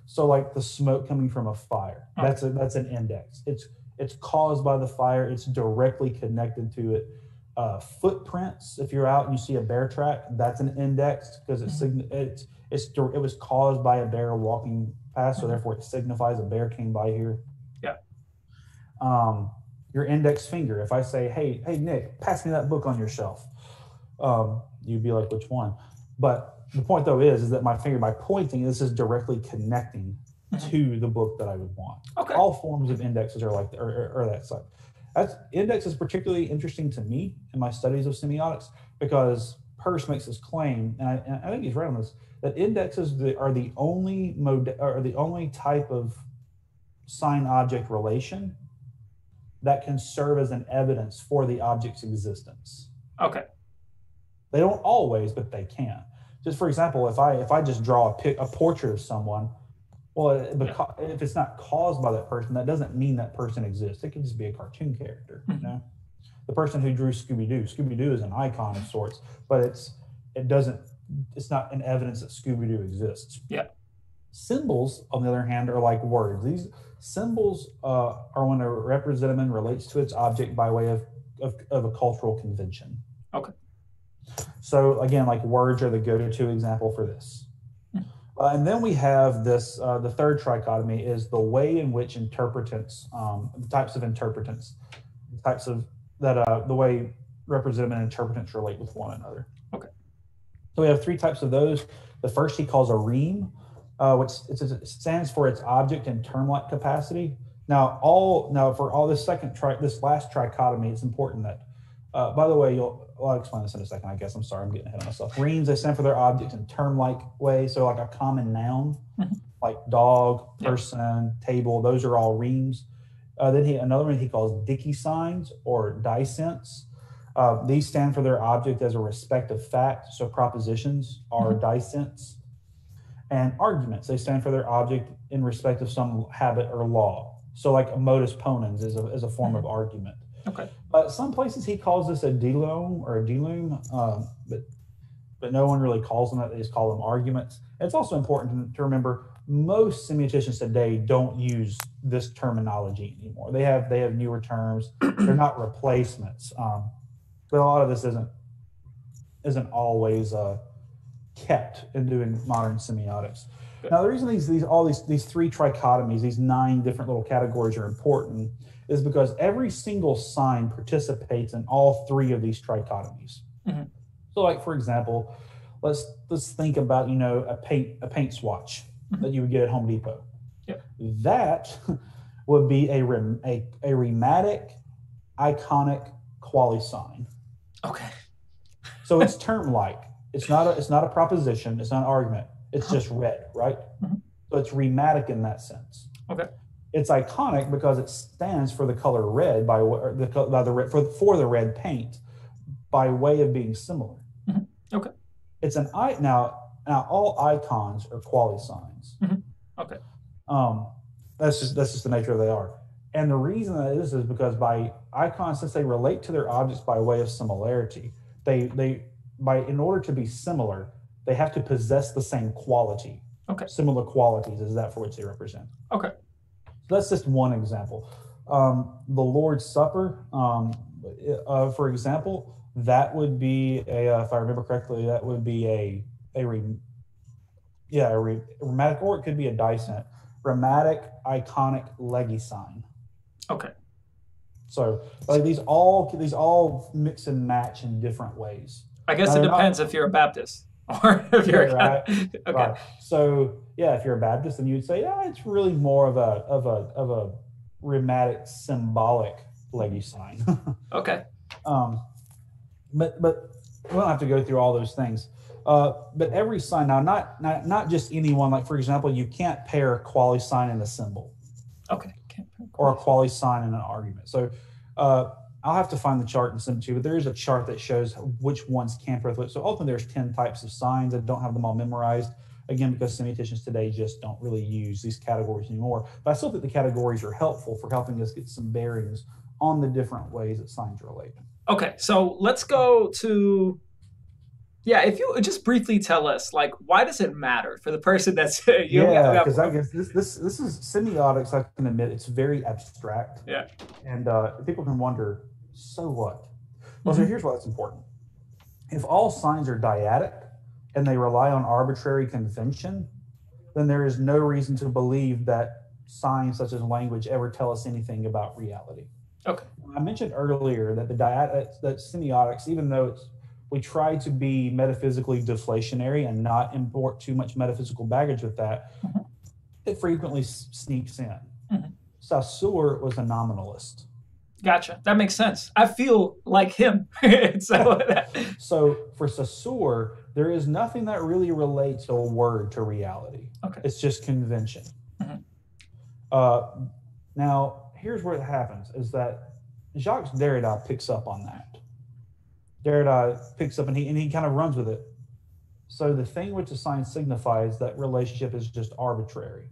So, like the smoke coming from a fire, that's a, that's an index. It's it's caused by the fire. It's directly connected to it. Uh, footprints. If you're out and you see a bear track, that's an index because it's sign it's it's it was caused by a bear walking past, so Mhm. therefore it signifies a bear came by here. Yeah. Um, your index finger. If I say, "Hey, hey, Nick, pass me that book on your shelf," um, you'd be like, "Which one?" But the point, though, is is that my finger, by pointing, this is directly connecting Mhm. to the book that I would want. Okay. All forms of indexes are like, or, that side. That's index is particularly interesting to me in my studies of semiotics because Peirce makes this claim, and I, and I think he's right on this, that indexes are the only mode are the only type of sign object relation that can serve as an evidence for the object's existence. Okay. They don't always, but they can. Just for example, if I if I just draw a pic, a portrait of someone, well, because, if it's not caused by that person, that doesn't mean that person exists. It could just be a cartoon character. You Mhm. know, the person who drew Scooby Doo. Scooby Doo is an icon of sorts, but it's it doesn't. It's not an evidence that Scooby Doo exists. Yeah. Symbols, on the other hand, are like words. These symbols uh, are when a representative relates to its object by way of, of, of a cultural convention. Okay. So again, like words are the go-to example for this. Uh, and then we have this, uh, the third trichotomy is the way in which interpretants, um, the types of interpretants, the types of that, uh, the way representative and interpretants relate with one another. Okay. So we have three types of those. The first he calls a rheme, uh, which it stands for its object and term-like capacity. Now, all now for all this second tri, this last trichotomy, it's important that. Uh, by the way, you'll well, I'll explain this in a second. I guess I'm sorry, I'm getting ahead of myself. Rhemes they stand for their objects in term-like way, so like a common noun, Mhm. like dog, Yep. person, table. Those are all rhemes. Uh, then he another one he calls dicisigns or dicents. Uh, these stand for their object as a respective fact. So propositions are Mhm. dicents. And arguments, they stand for their object in respect of some habit or law. So like a modus ponens is a, is a form of argument. Okay. Uh, some places he calls this a delum or a delum, um, but but no one really calls them that. They just call them arguments. It's also important to, to remember most semioticians today don't use this terminology anymore. They have they have newer terms. They're not replacements. Um, but a lot of this isn't isn't always uh, kept in doing modern semiotics. Now, the reason these these all these these three trichotomies, these nine different little categories are important, is because every single sign participates in all three of these trichotomies. Mhm. So, like for example, let's let's think about you know a paint a paint swatch Mhm. that you would get at Home Depot. Yep. That would be a rem, a a rhematic, iconic qualisign. Okay. So it's term like. It's not a it's not a proposition. It's not an argument. It's just red, right? Mhm. So it's rhematic in that sense. Okay. It's iconic because it stands for the color red by the by the red for for the red paint by way of being similar. Mhm. Okay. It's an i now now all icons are quality signs. Mhm. Okay. Um, that's just that's just the nature of they are. And the reason that is is because by icons, since they relate to their objects by way of similarity, they they by in order to be similar, they have to possess the same quality. Okay. Similar qualities is that for which they represent. Okay. So that's just one example. Um, the Lord's Supper, um, uh, for example, that would be a, uh, if I remember correctly, that would be a a re, yeah, a, re, rhematic, or it could be a dicent, rhematic iconic legisign. Okay. So like these all these all mix and match in different ways. I guess it not- depends if you're a Baptist or if you're a Right, Catholic. Okay. Right. So yeah, if you're a Baptist, then you'd say, yeah, it's really more of a of a of a rhematic symbolic legisign. Okay. um, but but we don't have to go through all those things. Uh, but every sign now, not not not just any one. Like for example, you can't pair a qualisign and a symbol, Okay. Or a qualisign and an argument. So uh, I'll have to find the chart and send it to you. But there is a chart that shows which ones can pair with. So ultimately, there's ten types of signs. I don't have them all memorized. Again, because semioticians today just don't really use these categories anymore. But I still think the categories are helpful for helping us get some bearings on the different ways that signs relate. Okay, so let's go to yeah. If you just briefly tell us, like, why does it matter for the person that's you yeah, yeah, because I guess this this this is semiotics. I can admit it's very abstract. Yeah. and uh, people can wonder, so what? Well, so Mhm. here's what's important: if all signs are dyadic and they rely on arbitrary convention, then there is no reason to believe that signs such as language ever tell us anything about reality. Okay. I mentioned earlier that the dyad that semiotics, even though it's we try to be metaphysically deflationary and not import too much metaphysical baggage with that, Mhm. it frequently s- sneaks in. Mhm. Saussure was a nominalist. Gotcha. That makes sense. I feel like him. so, so for Saussure, there is nothing that really relates a word to reality. Okay. It's just convention. Mhm. Uh, now, here's where it happens: is that Jacques Derrida picks up on that. Derrida picks up and he and he kind of runs with it. So the thing which a sign signifies that relationship is just arbitrary.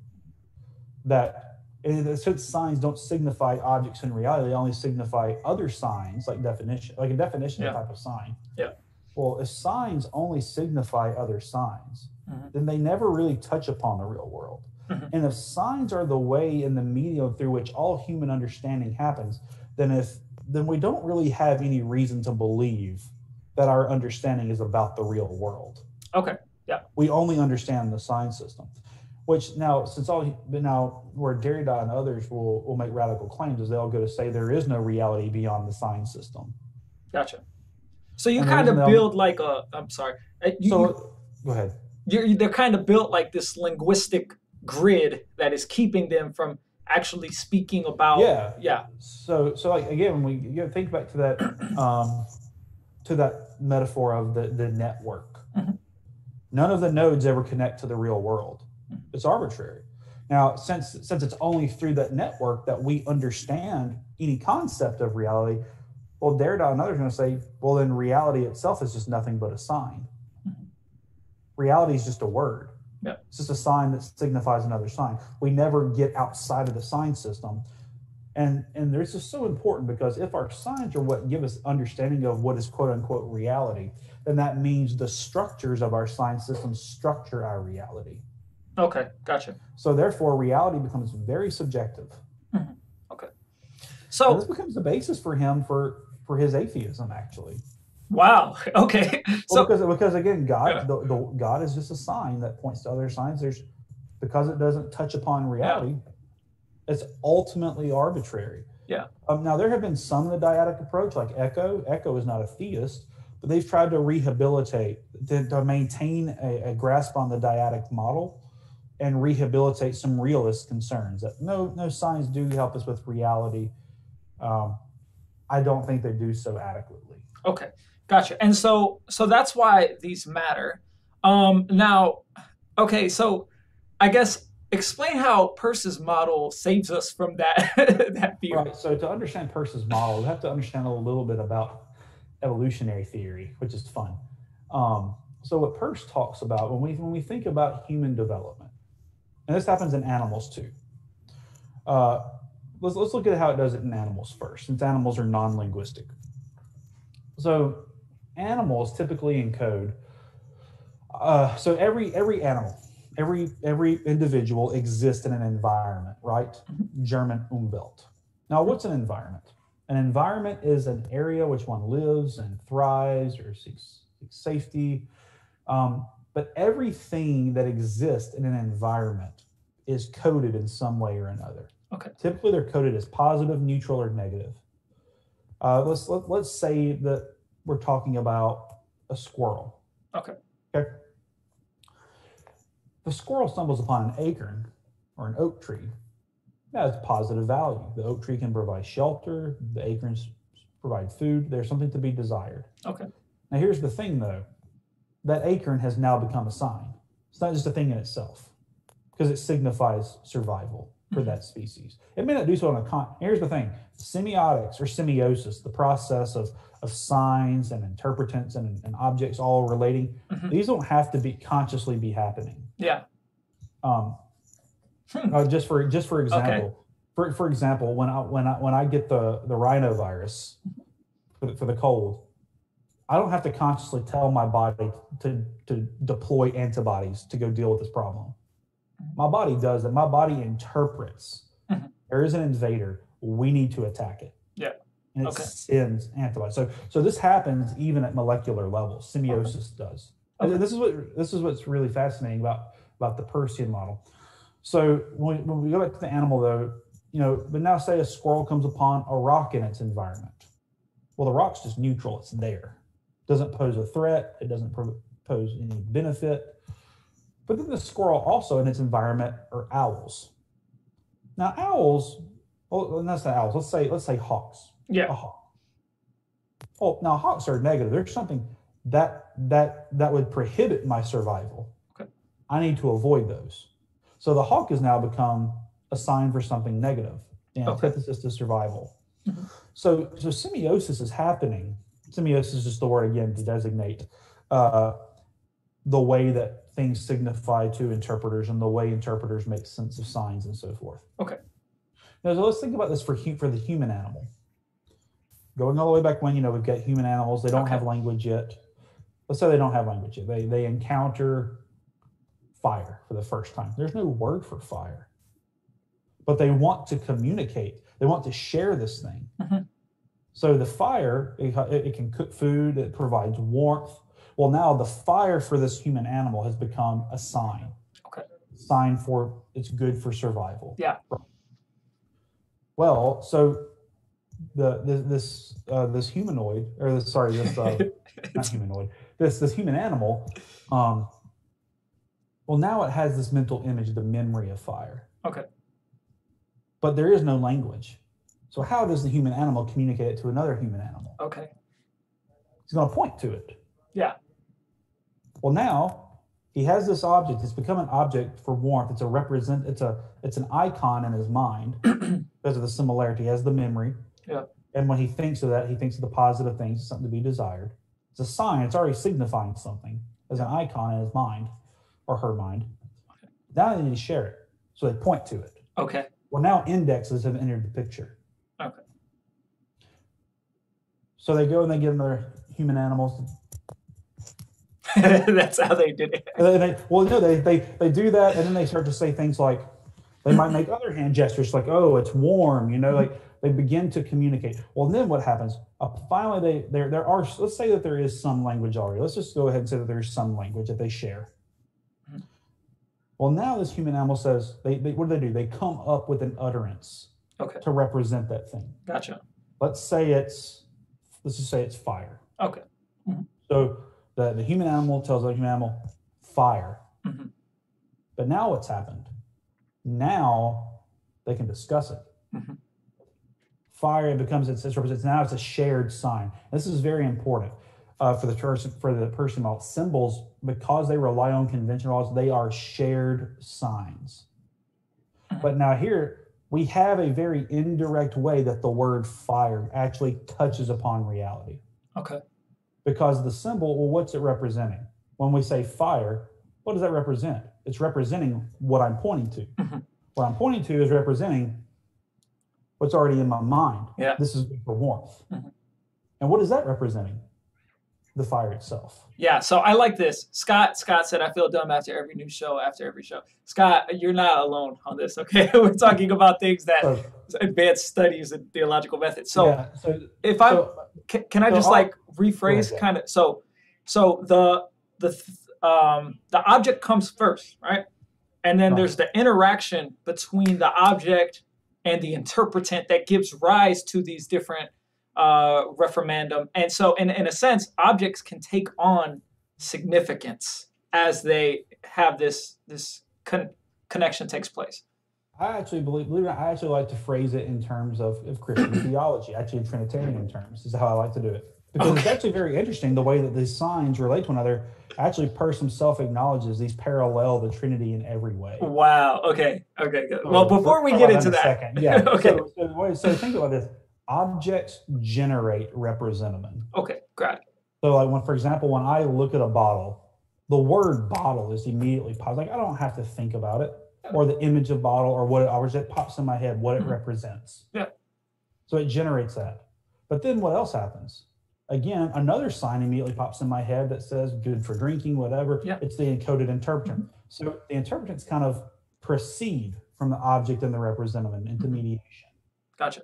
That and since signs don't signify objects in reality, they only signify other signs, like definition, like a definition Yeah. type of sign. Yeah. Well, if signs only signify other signs, Mhm. then they never really touch upon the real world. Mhm. And if signs are the way and the medium through which all human understanding happens, then if then we don't really have any reason to believe that our understanding is about the real world. okay. Yeah. We only understand the sign system. Which now, since all but now where Derrida and others will, will make radical claims is they'll go to say there is no reality beyond the sign system. Gotcha. So you And kind of build like a. I'm sorry. Uh, You, so go ahead. you're, they're kind of built like this linguistic grid that is keeping them from actually speaking about. Yeah. Yeah. So so like again, when we you know, think back to that um, to that metaphor of the the network. Mhm. None of the nodes ever connect to the real world. It's arbitrary. Now, since since it's only through that network that we understand any concept of reality, well, Derrida and others are going to say, well, then reality itself is just nothing but a sign. Mhm. Reality is just a word. Yeah. It's just a sign that signifies another sign. We never get outside of the sign system. And and this is so important because if our signs are what give us understanding of what is quote unquote reality, then that means the structures of our sign system structure our reality. Okay. Gotcha. So therefore reality becomes very subjective. Okay, So this becomes the basis for him for for his atheism actually. wow. Okay. Well, So because because again, God Yeah. the, the, God is just a sign that points to other signs. There's because it doesn't touch upon reality, it's ultimately arbitrary. Yeah. Um, now there have been some in the dyadic approach, like Eco. Eco is not a theist, but they've tried to rehabilitate to, to maintain a, a grasp on the dyadic model and rehabilitate some realist concerns that no no signs do help us with reality. Um, I don't think they do so adequately. Okay, gotcha. And so so that's why these matter. Um now okay, so I guess explain how Peirce's model saves us from that that view. Right. So to understand Peirce's model, we have to understand a little bit about evolutionary theory, which is fun. Um, so what Peirce talks about when we when we think about human development, and this happens in animals too. Uh, let's let's look at how it does it in animals first, since animals are non-linguistic. So animals typically encode. Uh, so every every animal, every every individual exists in an environment, right? German Umwelt. Now, what's an environment? An environment is an area which one lives and thrives or seeks, seeks safety. Um, but everything that exists in an environment is coded in some way or another. Okay. Typically, they're coded as positive, neutral, or negative. Uh, let's let, let's say that we're talking about a squirrel. Okay. Okay. The squirrel stumbles upon an acorn or an oak tree. That has positive value. The oak tree can provide shelter. The acorns provide food. There's something to be desired. Okay. Now, here's the thing, though. That acorn has now become a sign. It's not just a thing in itself, because it signifies survival for Mhm. that species. It may not do so on a con. Here's the thing: semiotics or semiosis, the process of of signs and interpretants and, and objects all relating. Mhm. These don't have to be consciously be happening. Yeah. Um, Hmm. uh, just for just for example, for for example, when I when I when I get the the rhinovirus for the, for the cold, I don't have to consciously tell my body to to deploy antibodies to go deal with this problem. My body does it. My body interprets. Mhm. There is an invader. We need to attack it. Yeah. And it Okay. sends antibodies. So so this happens even at molecular levels. Semiosis does. And Okay. This is what this is what's really fascinating about about the Peircean model. So when, when we go back to the animal, though, you know, but now say a squirrel comes upon a rock in its environment. Well, the rock's just neutral; it's there. Doesn't pose a threat. It doesn't pose any benefit. But then the squirrel also in its environment are owls. Now, owls. Well, that's not owls. Let's say let's say hawks. Yeah. a hawk. Well, now hawks are negative. There's something that that that would prohibit my survival. Okay. I need to avoid those. So the hawk has now become a sign for something negative, the Okay. antithesis to survival. Mhm. So so semiosis is happening. Semiosis is just the word again to designate uh, the way that things signify to interpreters and the way interpreters make sense of signs and so forth. Okay. Now, so let's think about this for for the human animal. Going all the way back when you know we've got human animals, they don't Okay. have language yet. Let's say they don't have language yet. They they encounter fire for the first time. There's no word for fire, but they want to communicate. They want to share this thing. Mhm. So the fire it, it can cook food. It provides warmth. Well, now the fire for this human animal has become a sign. Okay. Sign for it's good for survival. Yeah. Well, so the, the this uh, this humanoid or this sorry this uh, not humanoid this this human animal um well now it has this mental image the memory of fire Okay. but there is no language so how does the human animal communicate it to another human animal Okay. he's going to point to it Yeah. well now he has this object it's become an object for warmth it's a represent it's a it's an icon in his mind because of the similarity he has the memory Yeah. and when he thinks of that he thinks of the positive things something to be desired it's a sign it's already signifying something as an icon in his mind or her mind now they need to share it so they point to it Okay. well now indexes have entered the picture Okay. So they go and they get another human animals That's how they did it. And they, well, no, they, they they do that, and then they start to say things like, they might make other hand gestures like, "Oh, it's warm," you know, like they begin to communicate. Well, then what happens? Uh, finally, they there there are. Let's say that there is some language already. Let's just go ahead and say that there is some language that they share. Well, now this human animal says, they, they what do they do? They come up with an utterance Okay. to represent that thing. Gotcha. Let's say it's, let's just say it's fire. Okay. So the, the human animal tells the human animal, fire. Mhm. But now what's happened? Now they can discuss it. Mhm. Fire it becomes it's, it's represents now it's a shared sign. This is very important uh, for the person for the person about symbols because they rely on conventional laws. They are shared signs. Mhm. But now here we have a very indirect way that the word fire actually touches upon reality Okay. because the symbol, well, what's it representing? When we say fire, what does that represent? It's representing what I'm pointing to. Mhm. What I'm pointing to is representing what's already in my mind. Yeah. This is for warmth. Mhm. And what is that representing? The fire itself. Yeah, so I like this. Scott Scott said I feel dumb after every new show, after every show. Scott, you're not alone on this, okay? We're talking about things that So, advanced studies and theological methods. So yeah, so, if I so can, can I so just I'll- like rephrase kind of so so the the um the object comes first, right? And then Right. there's the interaction between the object and the interpretant that gives rise to these different uh referendum. And so in in a sense, objects can take on significance as they have this this con- connection takes place. I actually believe, believe it or not, I actually like to phrase it in terms of, of Christian theology, actually in Trinitarian terms, is how I like to do it. Because it's actually very interesting the way that these signs relate to one another. Actually, Peirce himself acknowledges these parallel the Trinity in every way. Wow. Okay. Okay. Good. Well, before we get into that, second. yeah. Okay. So, so, so think about this: objects generate representative. okay, got it. So, like when, for example, when I look at a bottle, the word bottle is immediately pops. Like I don't have to think about it, or the image of bottle, or what it, or it pops in my head, what it Mhm. represents. Yeah. So it generates that. But then what else happens? Again, another sign immediately pops in my head that says good for drinking, whatever. Yeah. It's the encoded interpretant. So the interpretants kind of proceed from the object and the representative into Mhm. mediation. Gotcha.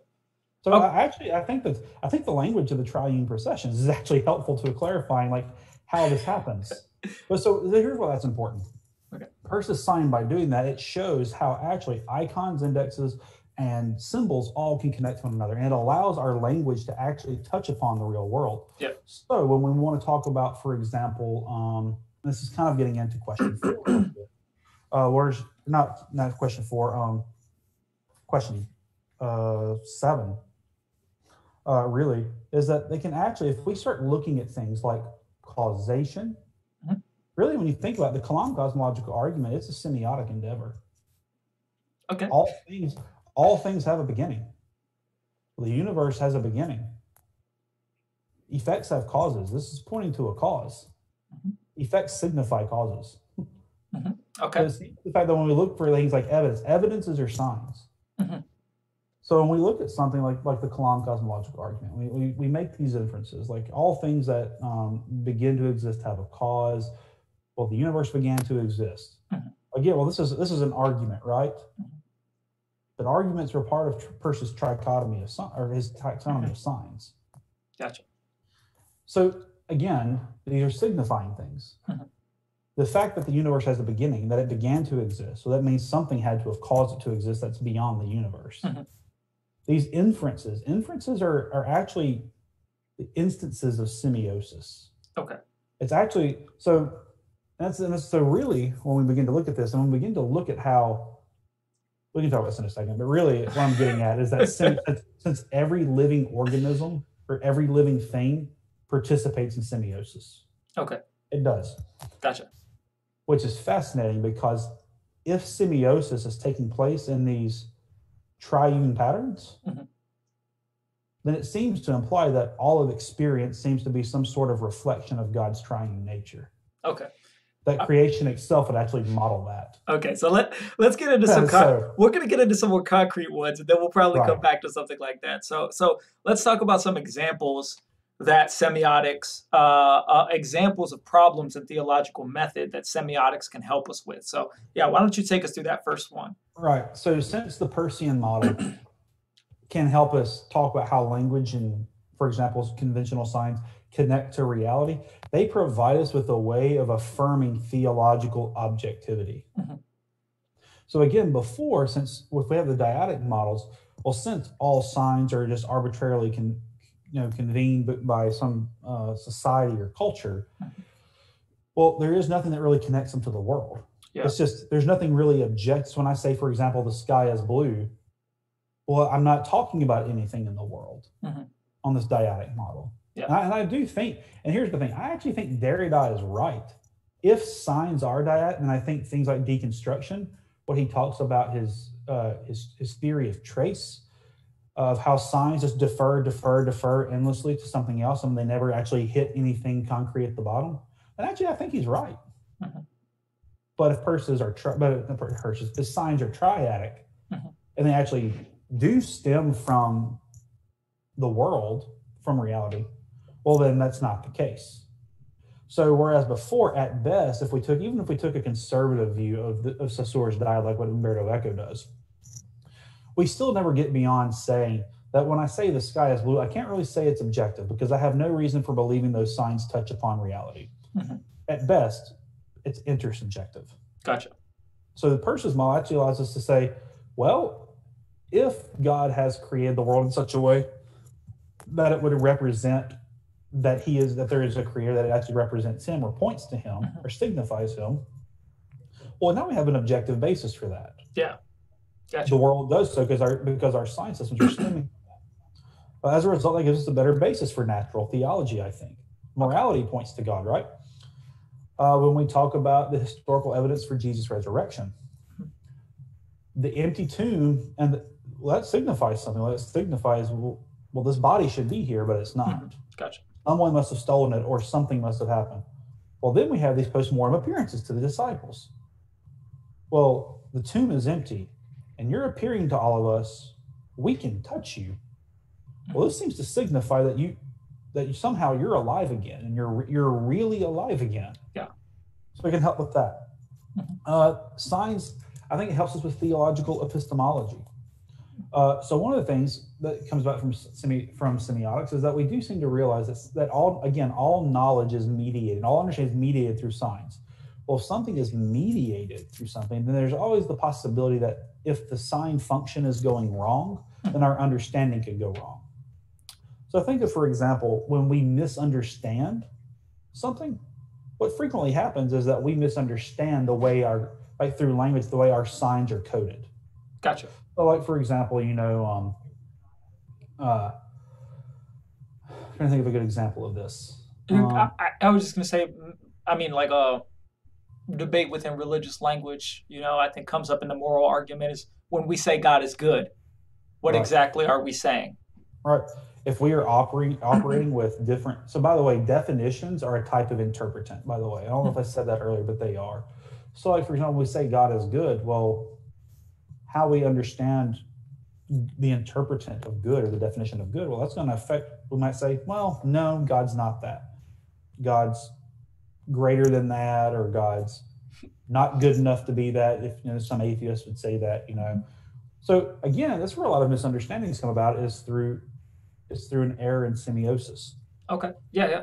So Oh. I actually, I think that I think the language of the triune processions is actually helpful to clarifying like how this happens. But so here's why that's important. Okay. Versus sign by doing that, it shows how actually icons, indexes, and symbols all can connect to one another, and it allows our language to actually touch upon the real world. Yeah. So when we want to talk about, for example, um, this is kind of getting into question four. a little bit. uh, where's not not question four, um, question uh, seven. Uh, really, is that they can actually, if we start looking at things like causation, Mhm. really, when you think about the Kalam cosmological argument, it's a semiotic endeavor. Okay. All things, all things have a beginning. The universe has a beginning. Effects have causes. This is pointing to a because Mhm. Effects signify causes. Okay. It's the fact that when we look for things like evidence, evidences are signs. Mhm. So when we look at something like like the Kalam cosmological argument, we, we, we make these inferences like all things that um, begin to exist have a cause. Well, the universe began to exist. Mhm. Again, well, this is this is an argument, right? Mhm. But arguments are part of Peirce's trichotomy of si- or his taxonomy of signs. Gotcha. So again, these are signifying things. The fact that the universe has a beginning, that it began to exist, so that means something had to have caused it to exist that's beyond the universe. These inferences, inferences are, are actually the instances of semiosis. Okay. It's actually so that's and so really when we begin to look at this and when we begin to look at how we can talk about this in a second, but really what I'm getting at is that since, since every living organism or every living thing participates in semiosis, Okay. it does, Gotcha. which is fascinating because if semiosis is taking place in these triune patterns, Mhm. then it seems to imply that all of experience seems to be some sort of reflection of God's triune nature. Okay. That creation itself would actually model that. Okay. So let let's get into some. Con- So- we're gonna get into some more concrete ones, and then we'll probably come back to something like that. So so let's talk about some examples that semiotics, uh, uh, examples of problems in theological method that semiotics can help us with. So yeah, why don't you take us through that first one? Right. So since the Peircean model can help us talk about how language and, for example, conventional science connect to reality, they provide us with a way of affirming theological objectivity. Mhm. So again, before, since if we have the dyadic models, well, since all signs are just arbitrarily con, you know convened b- by some uh, society or culture, well, there is nothing that really connects them to the world. Yeah. It's just there's nothing really objects when I say, for example, the sky is blue. Well, I'm not talking about anything in the world Mhm. on this dyadic model. Yeah. And, I, and I do think, and here's the thing, I actually think Derrida is right. If signs are dyadic, then I think things like deconstruction, what he talks about his uh, his his theory of trace, of how signs just defer, defer, defer endlessly to something else, and they never actually hit anything concrete at the bottom. And actually, I think he's right. Mhm. But if Peirce's are, tri- but not Peirce's, if signs are triadic, Mhm. and they actually do stem from the world, from reality, well, then that's not the case. So, whereas before, at best, if we took, even if we took a conservative view of, the, of Saussure's dyad, like what Umberto Eco does, we still never get beyond saying that when I say the sky is blue, I can't really say it's objective because I have no reason for believing those signs touch upon reality. Mhm. At best, it's intersubjective. Gotcha. So the Persia's model actually allows us to say, well, if God has created the world in such a way that it would represent that he is that there is a creator that it actually represents him or points to him Mhm. or signifies him, well, now we have an objective basis for that. Gotcha. The world does so because our because our sign systems are stemming. But as a result, that gives us a better basis for natural theology, I think. Morality points to God, right? Uh, when we talk about the historical evidence for Jesus' resurrection, the empty tomb, and the, well, that signifies something. That signifies, well, well, this body should be here, but it's not. Gotcha. Someone must have stolen it, or something must have happened. Well, then we have these post-mortem appearances to the disciples. Well, the tomb is empty, and you're appearing to all of us. We can touch you. Well, this seems to signify that you that you, somehow you're alive again, and you're you're really alive again. Yeah. So we can help with that. Mhm. Uh, signs. I think it helps us with theological epistemology. Uh, so one of the things that comes back from semi from semiotics is that we do seem to realize that, that all again all knowledge is mediated, all understanding is mediated through signs. Well, if something is mediated through something, then there's always the possibility that if the sign function is going wrong, then our understanding could go wrong. So think of, for example, when we misunderstand something, what frequently happens is that we misunderstand the way our like through language the way our signs are coded. Gotcha. So, like for example, you know, um, uh, trying to think of a good example of this. Um, I, I was just gonna say, I mean, like a debate within religious language. You know, I think comes up in the moral argument is when we say God is good, what Right. exactly are we saying? Right. If we are operating operating with different, so by the way, definitions are a type of interpretant. By the way, I don't know if I said that earlier, but they are. So, like for example, we say God is good. Well, how we understand the interpretant of good or the definition of good, well, that's going to affect. We might say, well, no, God's not that. God's greater than that, or God's not good enough to be that. If you know, some atheists would say that, you know. So again, that's where a lot of misunderstandings come about is through is through an error in semiosis. Okay. Yeah, yeah.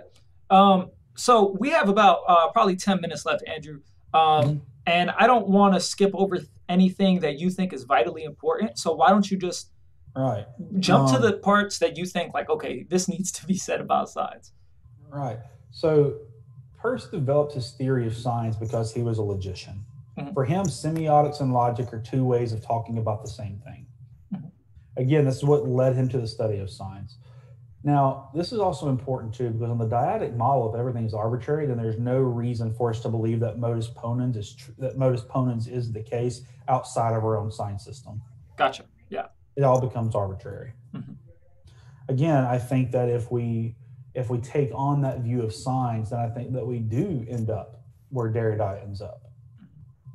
Um, so we have about uh, probably 10 minutes left, Andrew. Um, Mhm. And I don't want to skip over anything that you think is vitally important. So why don't you just Right, jump to Um, the parts that you think, like, okay, this needs to be said about science? right. So Peirce developed his theory of science because he was a logician. Mhm. For him, semiotics and logic are two ways of talking about the same thing. Mhm. Again, this is what led him to the study of science. Now, this is also important too, because on the dyadic model, if everything is arbitrary, then there's no reason for us to believe that modus ponens is tr- that modus ponens is the case outside of our own sign system. Gotcha. Yeah. It all becomes arbitrary. Mhm. Again, I think that if we if we take on that view of signs, then I think that we do end up where Derrida ends up.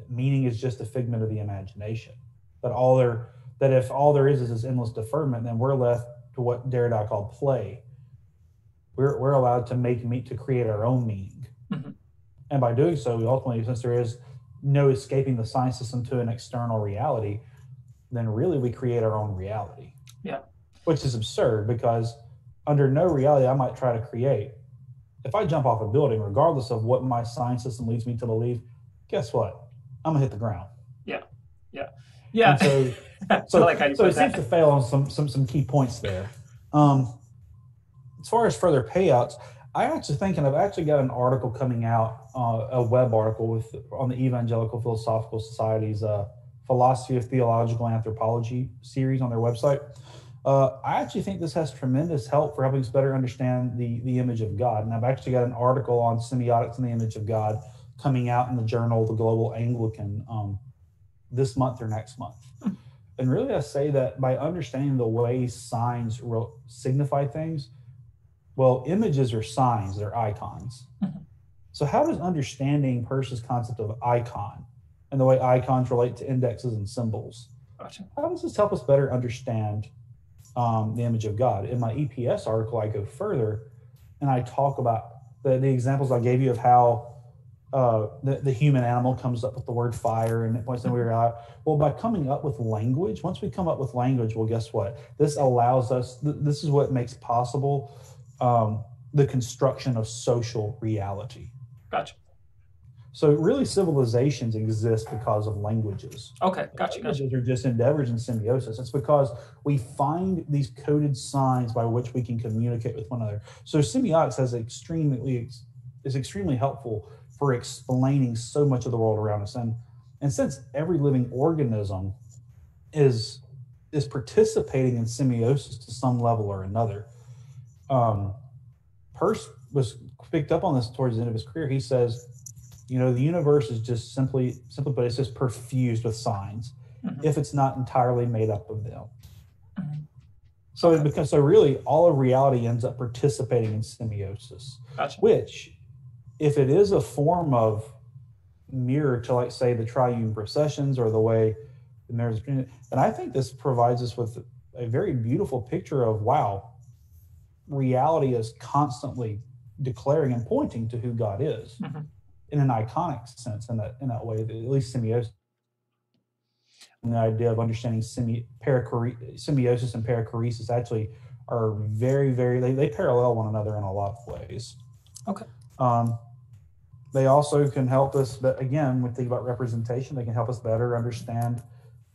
Meaning is just a figment of the imagination. That all there that if all there is is this endless deferment, then we're left to what Derrida called play. We're, we're allowed to make meat to create our own meaning. Mhm. And by doing so, we ultimately, since there is no escaping the sign system to an external reality, then really we create our own reality. Yeah. Which is absurd because under no reality I might try to create. If I jump off a building, regardless of what my sign system leads me to believe, guess what? I'm gonna hit the ground. Yeah. And so so, like so it seems to fail on some some some key points there. Um, as far as further payouts, I actually think, and I've actually got an article coming out, uh, a web article with on the Evangelical Philosophical Society's uh, Philosophy of Theological Anthropology series on their website. Uh, I actually think this has tremendous help for helping us better understand the the image of God, and I've actually got an article on semiotics and the image of God coming out in the journal The Global Anglican um, this month or next month. And really, I say that by understanding the way signs re- signify things, well, images are signs, they're icons. Mhm. So, how does understanding Peirce's concept of icon and the way icons relate to indexes and symbols, Gotcha. how does this help us better understand um, the image of God? In my EPS article, I go further and I talk about the, the examples I gave you of how uh, the, the human animal comes up with the word fire and it points and we were out. Well, by coming up with language, once we come up with language, well, guess what? This allows us, th- this is what makes possible um, the construction of social reality. Gotcha. So, really, civilizations exist because of languages. Okay. Gotcha. Gotcha. Languages are just endeavors in semiosis. It's because we find these coded signs by which we can communicate with one another. So semiotics has extremely is extremely helpful for explaining so much of the world around us. And and since every living organism is is participating in semiosis to some level or another, um, Peirce was picked up on this towards the end of his career. He says, you know, the universe is just simply simply but it's just perfused with signs Mhm. if it's not entirely made up of them. Mhm. So because so really all of reality ends up participating in semiosis, Gotcha. which if it is a form of mirror to like say the triune processions or the way the mirrors and I think this provides us with a very beautiful picture of wow, reality is constantly declaring and pointing to who God is Mhm. In an iconic sense in that in that way, at least semiosis and the idea of understanding semi, symbiosis and perichoresis actually are very, very, they, they parallel one another in a lot of ways. Okay. Um, they also can help us, but again, when we think about representation, they can help us better understand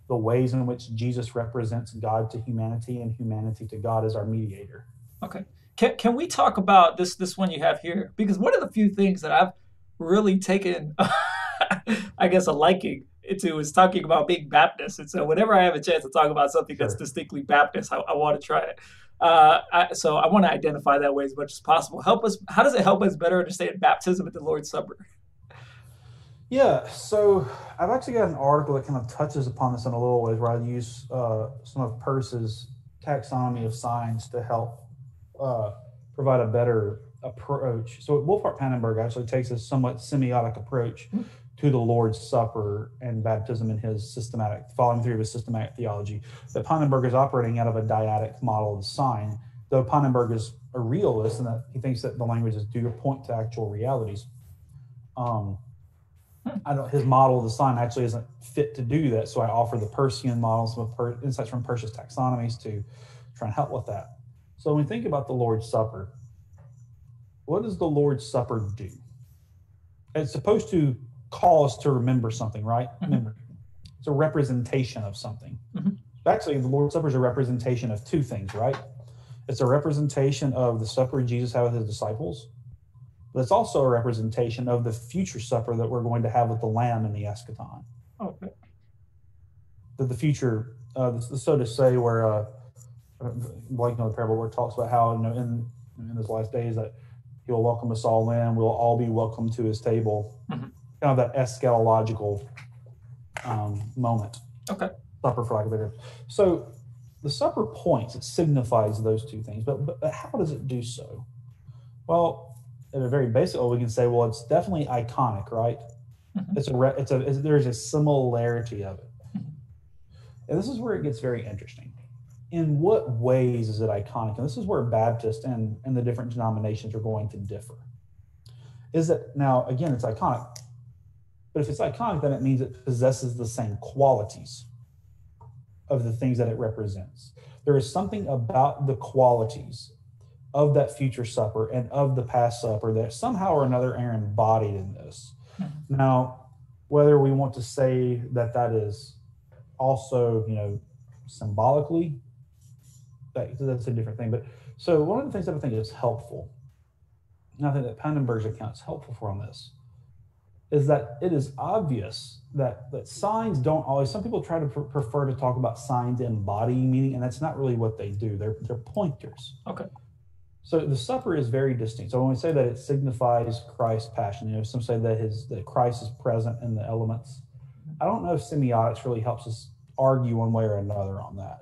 the ways in which Jesus represents God to humanity and humanity to God as our mediator. Okay. Can, can we talk about this this one you have here? Because one of the few things that I've really taken, I guess, a liking to is talking about being Baptist. And so whenever I have a chance to talk about something that's distinctly Baptist, I, I want to try it. Uh, I, so I want to identify that way as much as possible. Help us. How does it help us better understand baptism at the Lord's Supper? Yeah, so I've actually got an article that kind of touches upon this in a little ways, where I use uh, some of Peirce's taxonomy of signs to help uh, provide a better approach. So Wolfhart Pannenberg actually takes a somewhat semiotic approach mm-hmm. to the Lord's Supper and baptism in his systematic, following through his systematic theology. That Pannenberg is operating out of a dyadic model of the sign, though Pannenberg is a realist and that he thinks that the languages do point to actual realities. Um, I don't, his model of the sign actually isn't fit to do that. So I offer the Peircean model, some per, insights from Peirce's taxonomies to try and help with that. So when we think about the Lord's Supper, what does the Lord's Supper do? It's supposed to cause us to remember something, right? Mm-hmm. Memory. It's a representation of something. Mm-hmm. Actually, the Lord's Supper is a representation of two things, right? It's a representation of the supper Jesus had with his disciples, but it's also a representation of the future supper that we're going to have with the Lamb in the eschaton. Okay. The, the future, uh, so to say, where uh, like you know the parable where it talks about how you know in in his last days that he will welcome us all in, we'll all be welcome to his table. Mm-hmm. Kind of that eschatological um, moment. Okay. Supper for lack of a better. So the supper points, it signifies those two things, but, but, but how does it do so? Well, at a very basic level, we can say, well, it's definitely iconic, right? Mm-hmm. It's a, re- it's a, it's, there's a similarity of it. Mm-hmm. And this is where it gets very interesting. In what ways is it iconic? And this is where Baptist and, and the different denominations are going to differ. Is that now, again, it's iconic, but if it's iconic, then it means it possesses the same qualities of the things that it represents. There is something about the qualities of that future supper and of the past supper that somehow or another are embodied in this. Mm-hmm. Now, whether we want to say that that is also, you know, symbolically, that, that's a different thing. But so one of the things that I think is helpful, and I think that Pannenberg's account is helpful for on this, is that it is obvious that that signs don't always. Some people try to pr- prefer to talk about signs embodying meaning, and that's not really what they do. They're they're pointers. Okay. So the supper is very distinct. So when we say that it signifies Christ's passion, you know, some say that his that Christ is present in the elements. I don't know if semiotics really helps us argue one way or another on that.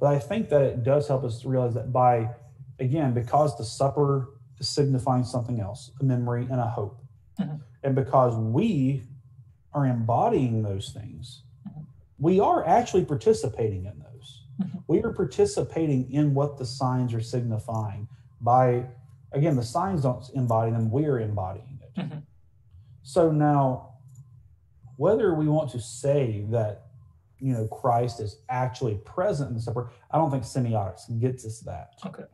But I think that it does help us to realize that by again, because the supper is signifying something else, a memory and a hope. Mm-hmm. And because we are embodying those things, mm-hmm. we are actually participating in those. Mm-hmm. We are participating in what the signs are signifying by again the signs don't embody them we're embodying it mm-hmm. so now whether we want to say that you know christ is actually present in the supper i don't think semiotics gets us that okay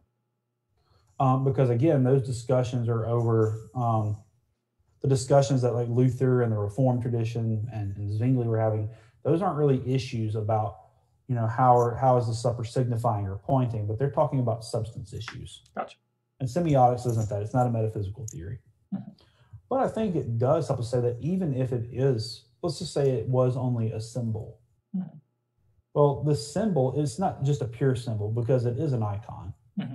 um, because again those discussions are over um, the discussions that like luther and the reformed tradition and, and zwingli were having those aren't really issues about you know, how are, how is the supper signifying or pointing, but they're talking about substance issues. Gotcha. And semiotics isn't that. It's not a metaphysical theory. Mm-hmm. But I think it does help us say that even if it is, let's just say it was only a symbol. Mm-hmm. Well, the symbol is not just a pure symbol because it is an icon, mm-hmm.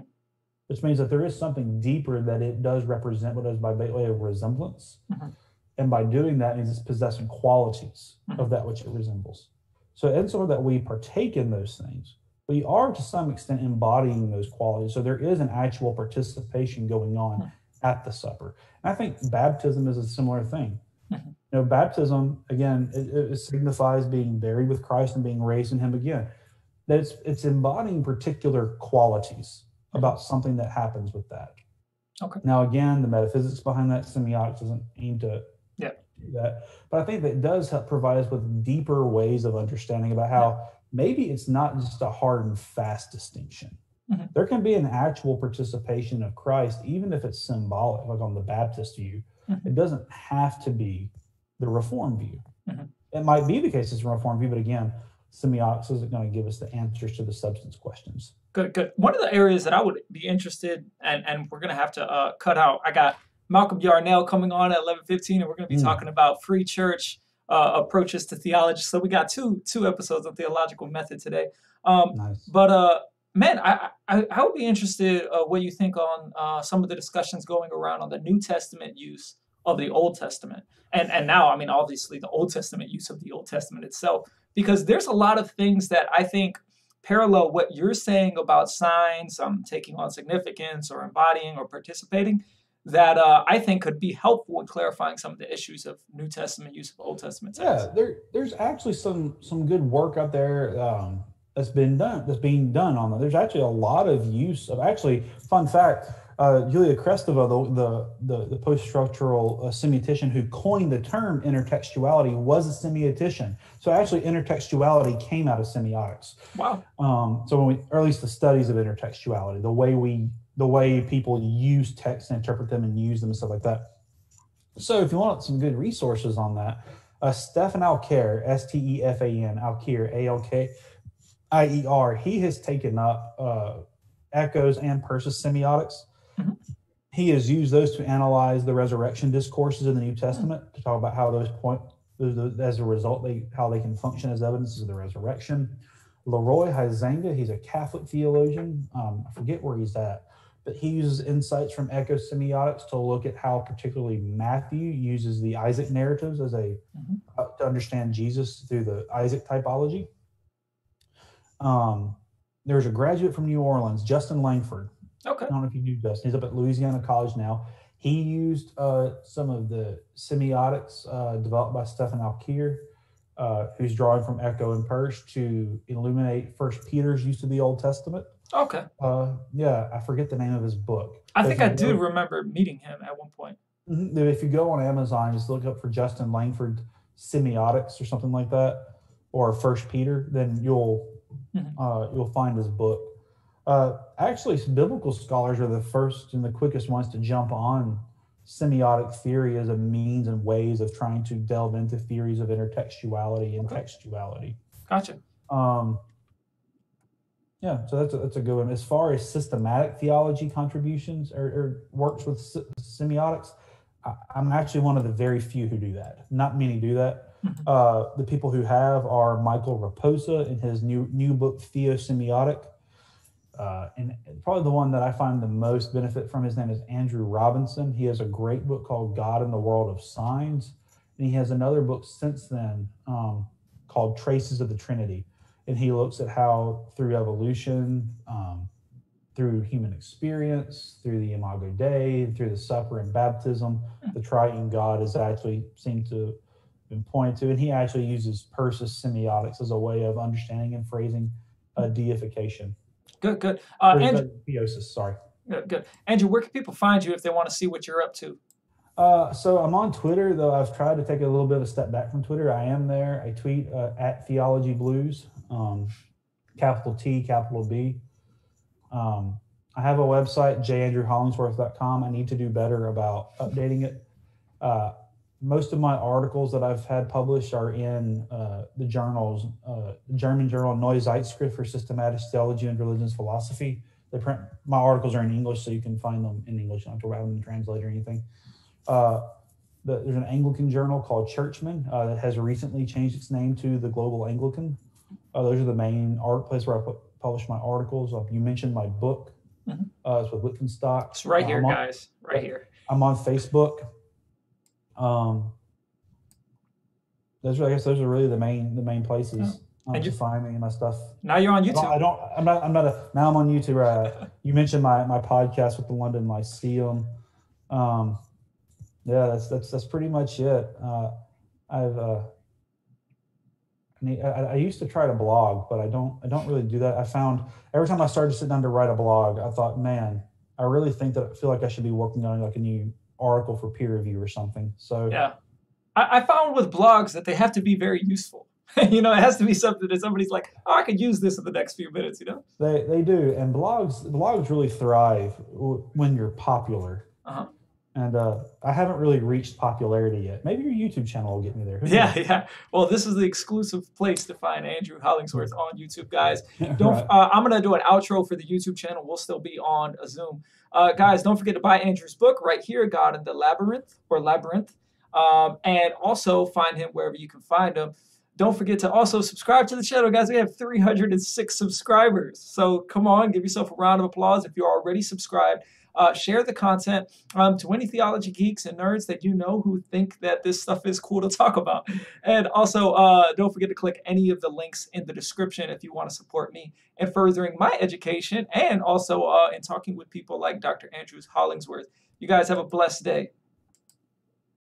which means that there is something deeper that it does represent what is by way of resemblance. Mm-hmm. And by doing that means it's possessing qualities of mm-hmm. that which it resembles. So so that we partake in those things, we are to some extent embodying those qualities. So there is an actual participation going on hmm. at the supper. And I think baptism is a similar thing. Mm-hmm. You know, baptism again it, it, signifies being buried with Christ and being raised in Him again. That it's it's embodying particular qualities about something that happens with that. Okay. Now again, the metaphysics behind that semiotics doesn't aim to yeah. do that. But I think that it does help provide us with deeper ways of understanding about how yeah. maybe it's not just a hard and fast distinction. Mm-hmm. There can be an actual participation of Christ, even if it's symbolic, like on the Baptist view. Mm-hmm. It doesn't have to be the reform view. Mm-hmm. It might be the case it's a Reformed view, but again, semiotics isn't going to give us the answers to the substance questions. Good, good. One of the areas that I would be interested, and and we're going to have to uh, cut out. I got Malcolm Yarnell coming on at 11:15, and we're going to be mm. talking about free church uh, approaches to theology. So we got two two episodes of theological method today. Um, nice. But uh, man, I, I, I would be interested uh, what you think on uh, some of the discussions going around on the New Testament use of the Old Testament, and and now I mean obviously the Old Testament use of the Old Testament itself, because there's a lot of things that I think parallel what you're saying about signs um, taking on significance or embodying or participating that uh, I think could be helpful in clarifying some of the issues of New Testament use of Old Testament text. Yeah, there, there's actually some some good work out there um, that's been done that's being done on that. There's actually a lot of use of actually. Fun fact: uh, Julia Kristeva, the the the, the post-structural uh, semiotician who coined the term intertextuality, was a semiotician. So actually, intertextuality came out of semiotics. Wow. Um, so when we, or at least the studies of intertextuality, the way we the way people use text and interpret them and use them and stuff like that. So if you want some good resources on that, uh, Stefan Alkier, S T E F A N, Alkier, A L K I E R, he has taken up uh, Eco's and Peirce's semiotics. He has used those to analyze the resurrection discourses in the New Testament to talk about how those point, as a result, they how they can function as evidences of the resurrection. Leroy Huizenga, he's a Catholic theologian. Um, I forget where he's at, but he uses insights from Eco semiotics to look at how particularly Matthew uses the Isaac narratives as a mm-hmm. uh, to understand Jesus through the Isaac typology. Um, there's a graduate from New Orleans, Justin Langford. Okay. I don't know if you knew Justin. He's up at Louisiana College now. He used uh, some of the semiotics uh, developed by Stefan Alkier, uh, who's drawing from Eco and Peirce to illuminate First Peter's use of the Old Testament. Okay. Uh, yeah, I forget the name of his book. I think I do remember meeting him at one point. Mm-hmm, if you go on Amazon, just look up for Justin Langford semiotics or something like that, or First Peter, then you'll mm-hmm. uh, you'll find his book. Uh, actually, biblical scholars are the first and the quickest ones to jump on semiotic theory as a means and ways of trying to delve into theories of intertextuality and okay. textuality. Gotcha. Um, yeah, so that's a, that's a good one. As far as systematic theology contributions or, or works with semiotics, I, am actually one of the very few who do that. Not many do that. Mm-hmm. Uh, the people who have are Michael Raposa in his new new book Theosemiotic, uh, and probably the one that I find the most benefit from. His name is Andrew Robinson. He has a great book called God in the World of Signs, and he has another book since then um, called Traces of the Trinity and he looks at how through evolution, um, through human experience, through the Imago Dei, through the supper and baptism, the triune God is actually seemed to been pointed to, and he actually uses Peirce's semiotics as a way of understanding and phrasing a deification. Good, good. Uh, Andrew, theosis, sorry. Good, good. Andrew, where can people find you if they want to see what you're up to? Uh, so I'm on Twitter, though I've tried to take a little bit of a step back from Twitter. I am there. I tweet uh, at Theology Blues, um, capital T, capital B. Um, I have a website, jandrewhollingsworth.com. I need to do better about updating it. Uh, most of my articles that I've had published are in uh, the journals, uh, the German journal Neue Zeitschrift for Systematic Theology and Religious Philosophy. They print my articles are in English, so you can find them in English. I don't have to write them in translate or anything. Uh, the, there's an Anglican journal called Churchman uh, that has recently changed its name to the Global Anglican. Uh, those are the main art place where I put, publish my articles. Uh, you mentioned my book. Mm-hmm. Uh, it's with Wipf and Stock. It's right here, on, guys. Right here. I'm on Facebook. Um, those are, I guess those are really the main the main places. Yeah. Um, and you find me and my stuff. Now you're on YouTube. I don't. I am not. I'm not a. Now I'm on YouTube. Uh, you mentioned my my podcast with the London Lyceum. Um, yeah, that's that's that's pretty much it. Uh, I've uh, I, I, used to try to blog, but I don't I don't really do that. I found every time I started sitting down to write a blog, I thought, man, I really think that I feel like I should be working on like a new article for peer review or something. So yeah, I, I found with blogs that they have to be very useful. you know, it has to be something that somebody's like, oh, I could use this in the next few minutes. You know, they they do, and blogs blogs really thrive when you're popular. Uh-huh and uh, I haven't really reached popularity yet. Maybe your YouTube channel will get me there. Who yeah, knows? yeah. Well, this is the exclusive place to find Andrew Hollingsworth on YouTube, guys. Don't. right. uh, I'm gonna do an outro for the YouTube channel. We'll still be on a Zoom, uh, guys. Don't forget to buy Andrew's book right here, God in the Labyrinth or Labyrinth, um, and also find him wherever you can find him. Don't forget to also subscribe to the channel, guys. We have 306 subscribers. So come on, give yourself a round of applause if you're already subscribed. Uh, share the content um, to any theology geeks and nerds that you know who think that this stuff is cool to talk about. And also, uh, don't forget to click any of the links in the description if you want to support me in furthering my education and also uh, in talking with people like Dr. Andrews Hollingsworth. You guys have a blessed day.